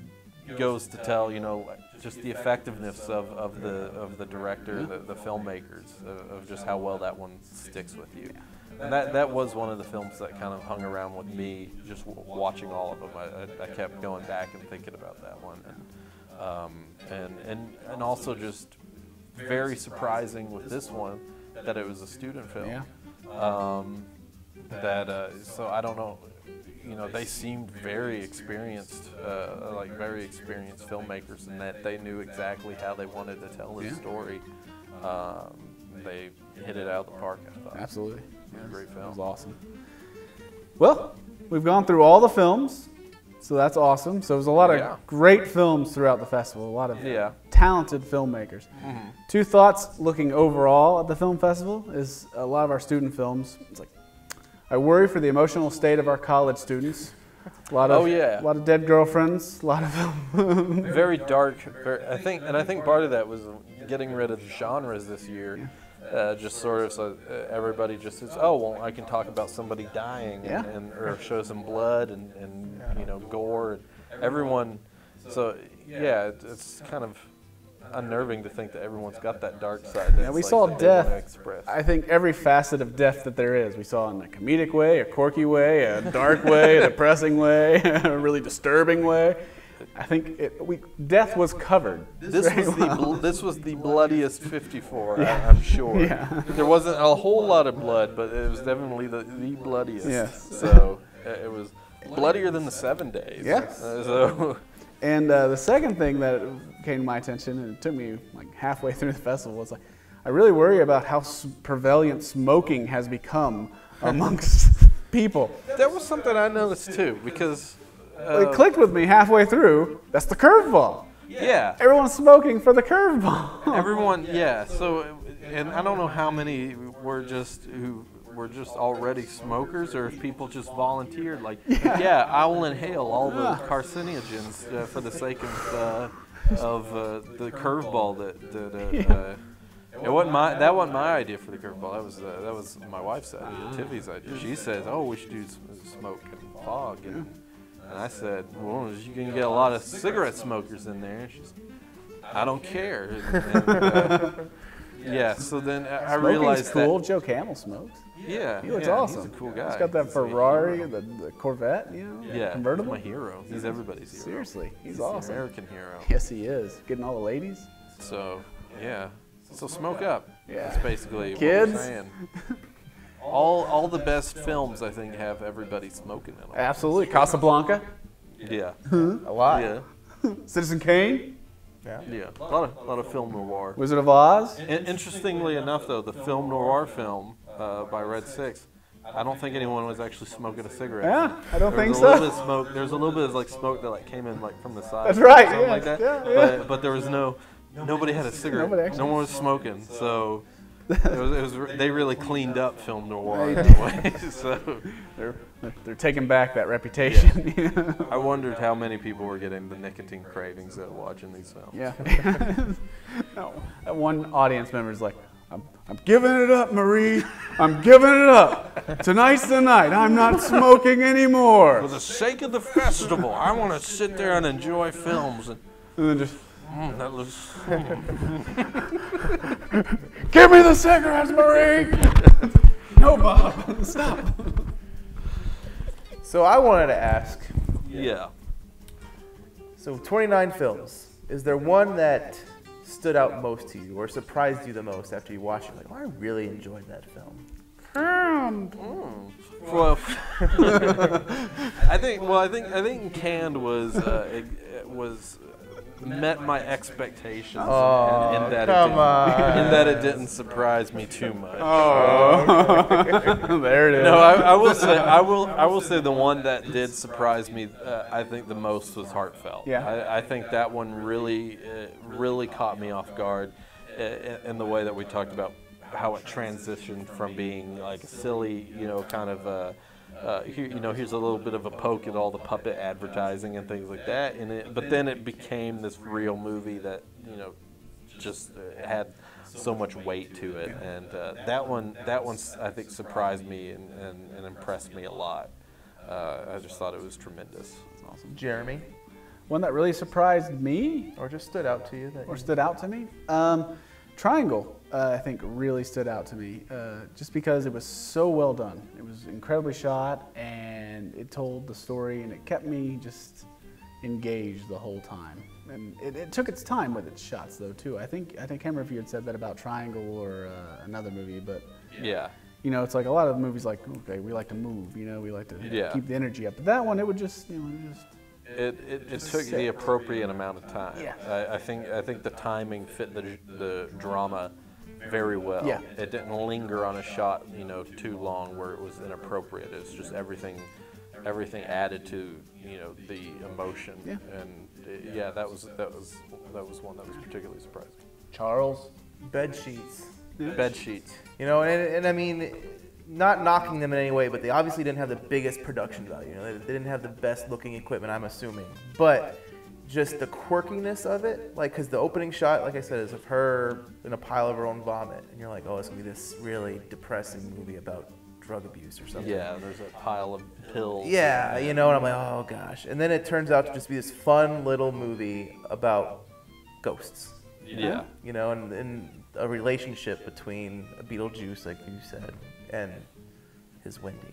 goes to tell you know just the effectiveness of, of the of the director, the, the filmmakers, of, of just how well that one sticks with you. And that that was one of the films that kind of hung around with me, just watching all of them. I, I, I kept going back and thinking about that one, and um, and and and also just very surprising with this one that it was a student film. Yeah. Um, that uh, so I don't know. You know, they seemed very experienced, uh, like very experienced filmmakers, and that they knew exactly how they wanted to tell this Yeah. story. Um, they hit it out of the park. I thought. Absolutely. It was a great That film. was awesome. Well, we've gone through all the films, so that's awesome. So there's a lot of Yeah. great films throughout the festival. A lot of Yeah. talented filmmakers. Mhm. Two thoughts looking overall at the film festival is a lot of our student films. It's like I worry for the emotional state of our college students. A lot of Oh, yeah. a lot of dead girlfriends. A lot of [LAUGHS] very dark. Very, I think, and I think part of that was getting rid of genres this year. Uh, just sort of so everybody just says, oh well, I can talk about somebody dying and, Yeah. and or show some blood and, and you know gore. And everyone, so yeah, it's kind of unnerving to think that everyone's got that dark side. Yeah, we like, saw that they wanna death. I think every facet of death that there is, we saw in a comedic way, a quirky way, a dark way, a depressing way, [LAUGHS] a really disturbing way. I think it, we death was covered. This very was the well. bl- this was the bloodiest 54. Yeah. I, I'm sure. Yeah. There wasn't a whole lot of blood, but it was definitely the, the bloodiest. Yes. So it was bloodier than the seven days. Yes. Uh, so And uh, the second thing that came to my attention, and it took me like halfway [LAUGHS] through the festival, was like, I really worry about how s- prevalent smoking has become [LAUGHS] amongst people. that was something I noticed too, because uh, it clicked with me halfway through. That's the curveball. Yeah. Everyone's smoking for the curveball. Everyone, [LAUGHS] yeah. So, and I don't know how many were just who were just already smokers, or if people just volunteered. Like, yeah, I will inhale all the carcinogens uh, for the sake of uh, of uh, the curveball that that. Uh, uh, it wasn't my that wasn't my idea for the curveball. That was uh, that was my wife's idea, Tiffany's idea. She says, "Oh, we should do smoke and fog," and, and I said, "Well, you can get a lot of cigarette smokers in there." And she's, "I don't care." And, uh, [LAUGHS] yeah. So then I I realized cool. that. Joe Camel smokes. Yeah, he looks yeah, awesome. He's a cool guy. He's got that He's Ferrari, the, the Corvette, you know, Yeah, convertible. he's my hero. He's everybody's hero. Seriously, he's, He's awesome. American hero. Yes, he is. Getting all the ladies. So yeah. So smoke up. Yeah. That's basically Kids. what we're saying. [LAUGHS] All all the best films I think have everybody smoking in them. Absolutely. Casablanca. Yeah. [LAUGHS] A lot. Yeah. [LAUGHS] Citizen Kane. Yeah. Yeah. A lot of lot of film noir. Wizard of Oz. In- interestingly enough, though, the film noir film uh, by Red Six, I don't think anyone was actually smoking a cigarette. Yeah, I don't There think was a little so. bit of smoke. There was a little bit of like smoke that like came in like from the side. That's right, yeah, like that. yeah, yeah. But but there was no. Nobody had a cigarette. Nobody no one was smoking. So it was, it was they really cleaned up film noir in a way. [LAUGHS] so They're they're taking back that reputation. you know? I wondered how many people were getting the nicotine cravings at watching these films. Yeah. [LAUGHS] no, one audience member is like, I'm, I'm giving it up, Marie. I'm giving it up. Tonight's the night. I'm not smoking anymore. For the sake of the festival, I want to sit there and enjoy films. And, And then just, Mm, that looks. give me the cigarettes, Marie. no, Bob. Stop. So I wanted to ask. Yeah. So 29 films. Is there one that stood out most to you or surprised you the most after you watched it? Like, oh, I really enjoyed that film. Well, [LAUGHS] I think. Well, I think. I think Canned was uh, it, it was met my expectations. Oh, in, in that come it didn't, on. In that it didn't surprise me too much. Oh. [LAUGHS] There it is. No, I, I will say I will I will say the one that did surprise me. Uh, I think the most was heartfelt. Yeah. I, I think that one really uh, really caught me off guard uh, in, in the way that we talked about how it transitioned from being like a silly, you know, kind of. Uh, here, you know, here's a little bit of a poke at all the puppet advertising and things like that, and it, but then it became this real movie that you know just uh, had so much weight to it, and uh, that one that one s- I think surprised me and, and, and impressed me a lot. Uh, I just thought it was tremendous. awesome. Jeremy, One that really surprised me, or just stood out to you that or you- stood out to me. Um, Triangle, uh, I think, really stood out to me, uh, just because it was so well done. It was incredibly shot, and it told the story, and it kept me just engaged the whole time. And it, it took its time with its shots, though, too. I think I think can't if you had said that about Triangle or uh, another movie, but Yeah. you know, it's like a lot of movies like, okay, we like to move, you know, we like to Yeah. keep the energy up. But that one, it would just, you know, it just It, it, it Just took the appropriate amount of time. Yeah. I, I think I think the timing fit the, the drama very well. Yeah. It didn't linger on a shot, you know, too long where it was inappropriate. It's just everything everything added to, you know, the emotion. Yeah. And uh, yeah, that was that was that was one that was particularly surprising. Charles. bed sheets. Bed sheets. You know, and, and I mean, not knocking them in any way, but they obviously didn't have the biggest production value. You know, they, they didn't have the best looking equipment, I'm assuming. But just the quirkiness of it, like, because the opening shot, like I said, is of her in a pile of her own vomit, and you're like, oh, it's gonna be this really depressing movie about drug abuse or something. Yeah, there's a pile of pills. Yeah, you know, and I'm like, oh gosh. And then it turns out to just be this fun little movie about ghosts. Yeah. You know, and, and a relationship between Beetlejuice, like you said, and his Wendy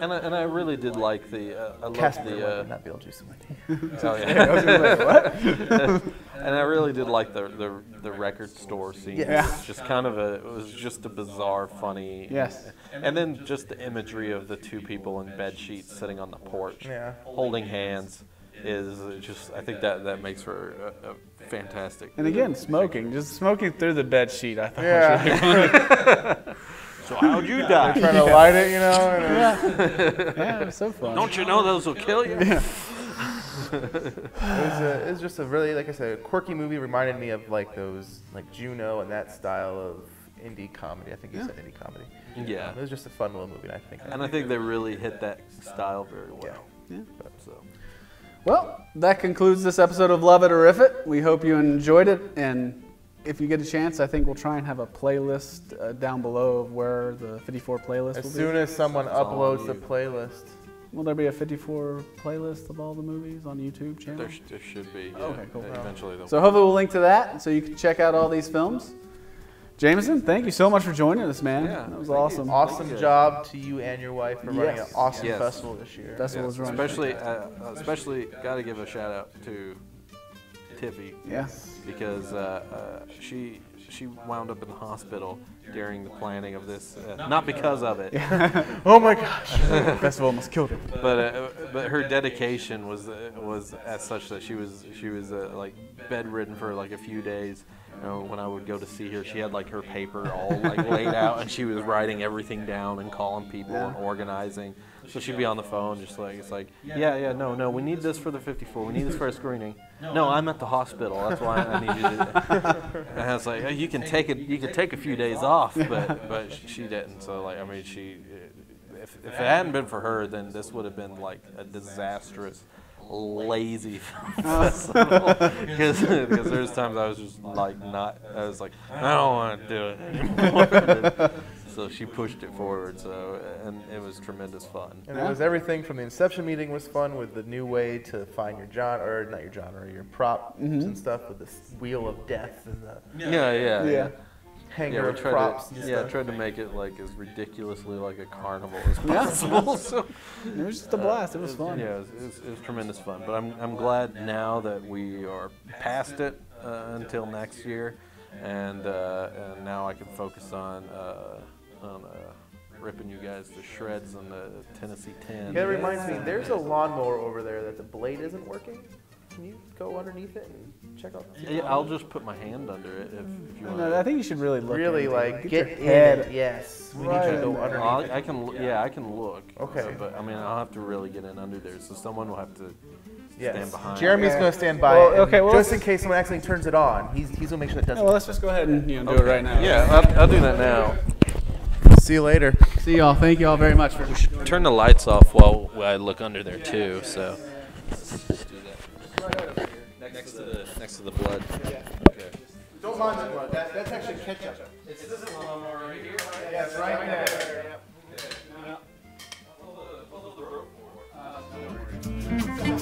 And I, and I really did like the uh, I love Casper the uh, not Beetlejuice and Wendy. Oh I yeah. [LAUGHS] gonna say, what? [LAUGHS] and I really did like the the, the record store scene. Yeah. It was just kind of a it was just a bizarre, funny. Yes. And then just the imagery of the two people in bed sheets sitting on the porch, Yeah. holding hands, is just I think that that makes for a, a fantastic. And again, smoking, just smoking through the bed sheet. I thought. Yeah. [LAUGHS] Was really funny. So how'd you die? They're trying to light it, you know. and yeah. [LAUGHS] yeah, it was so fun. Don't you know those will kill you? Yeah. [LAUGHS] it was a, it was just a really like I said, a quirky movie. Reminded me of like those like Juno and that style of indie comedy. I think you Yeah. said indie comedy. Yeah. Um, it was just a fun little movie. I think. And I think they really hit that style very well. Yeah. But, so. Well, that concludes this episode of Love It or Riff It. We hope you enjoyed it, and if you get a chance, I think we'll try and have a playlist uh, down below of where the 54 playlist As will soon be. as someone all uploads the playlist. Will there be a 54 playlist of all the movies on YouTube channel? There, sh- there should be. Yeah. Okay, cool. Eventually, they'll So hopefully we'll link to that so you can check out all these films. Jameson, thank you so much for joining us, man. Yeah, that was thank you. awesome. Awesome job to you and your wife for running an awesome Yes. festival this year. Festival Yes, was running. especially, uh, especially, got to give a shout out to Tiffy. Yeah. Because uh, uh, she she wound up in the hospital during the planning of this, uh, not because of it. [LAUGHS] oh my gosh. [LAUGHS] Festival almost killed her. But uh, but her dedication was uh, was as such that she was she was uh, like bedridden for like a few days. You know, when I would go to see her, she had like her paper all like laid out, and she was writing everything down and calling people and organizing. So she'd be on the phone, just like it's like, yeah, yeah, no, no, we need this for the 54. We need this for a screening. No, I'm at the hospital. That's why I need you to. [LAUGHS] And I was like, oh, you can take it. You can take a few days off, but but [LAUGHS] she didn't. So like, I mean, she. Uh, if, if it hadn't been for her, then this would have been like a disastrous, lazy [LAUGHS] festival. Because there's times I was just like not. I was like, I don't want to do it anymore. So she pushed it forward. So and it was tremendous fun. And it was everything from the Inception meeting was fun with the new way to find your genre, or not your genre, your props Mhm. and stuff with this wheel of death and the Yeah, yeah, Yeah. hanger Yeah, tried props. to, yeah, stuff. tried to make it like as ridiculously like a carnival as possible. [LAUGHS] so It was just a blast. It was fun. Yeah, it was, it was, it was tremendous fun. But I'm I'm glad now that we are past it uh, until next year, and uh, and now I can focus on uh, on uh, ripping you guys to shreds on the Tennessee 10. Yeah, it reminds me, there's a lawnmower over there that the blade isn't working. can you go underneath it and check out? Yeah, I'll just put my hand under it if, if you No, want. I think you should really look. Really, into like, it. get your in head it, yes. We need you to go there. underneath I'll- it. I can, yeah, I can look. Okay. So, but I mean, I'll have to really get in under there, so someone will have to Yes. stand behind. Jeremy's Okay. gonna stand by Well, it, okay, well, just in case someone accidentally turns it on, he's, he's gonna make sure that doesn't. well, let's just go ahead and you know, do it right now. Yeah, I'll, I'll do that now. See you later. See y'all. Thank y'all very much. For- we should turn the lights off while I look under there too. So. Next to the next to the blood. Yeah. Okay. Don't mind the blood. That, that's actually ketchup. It's, this is lawnmower right here. Right? Yeah, it's right there. Yeah. Yeah. Uh,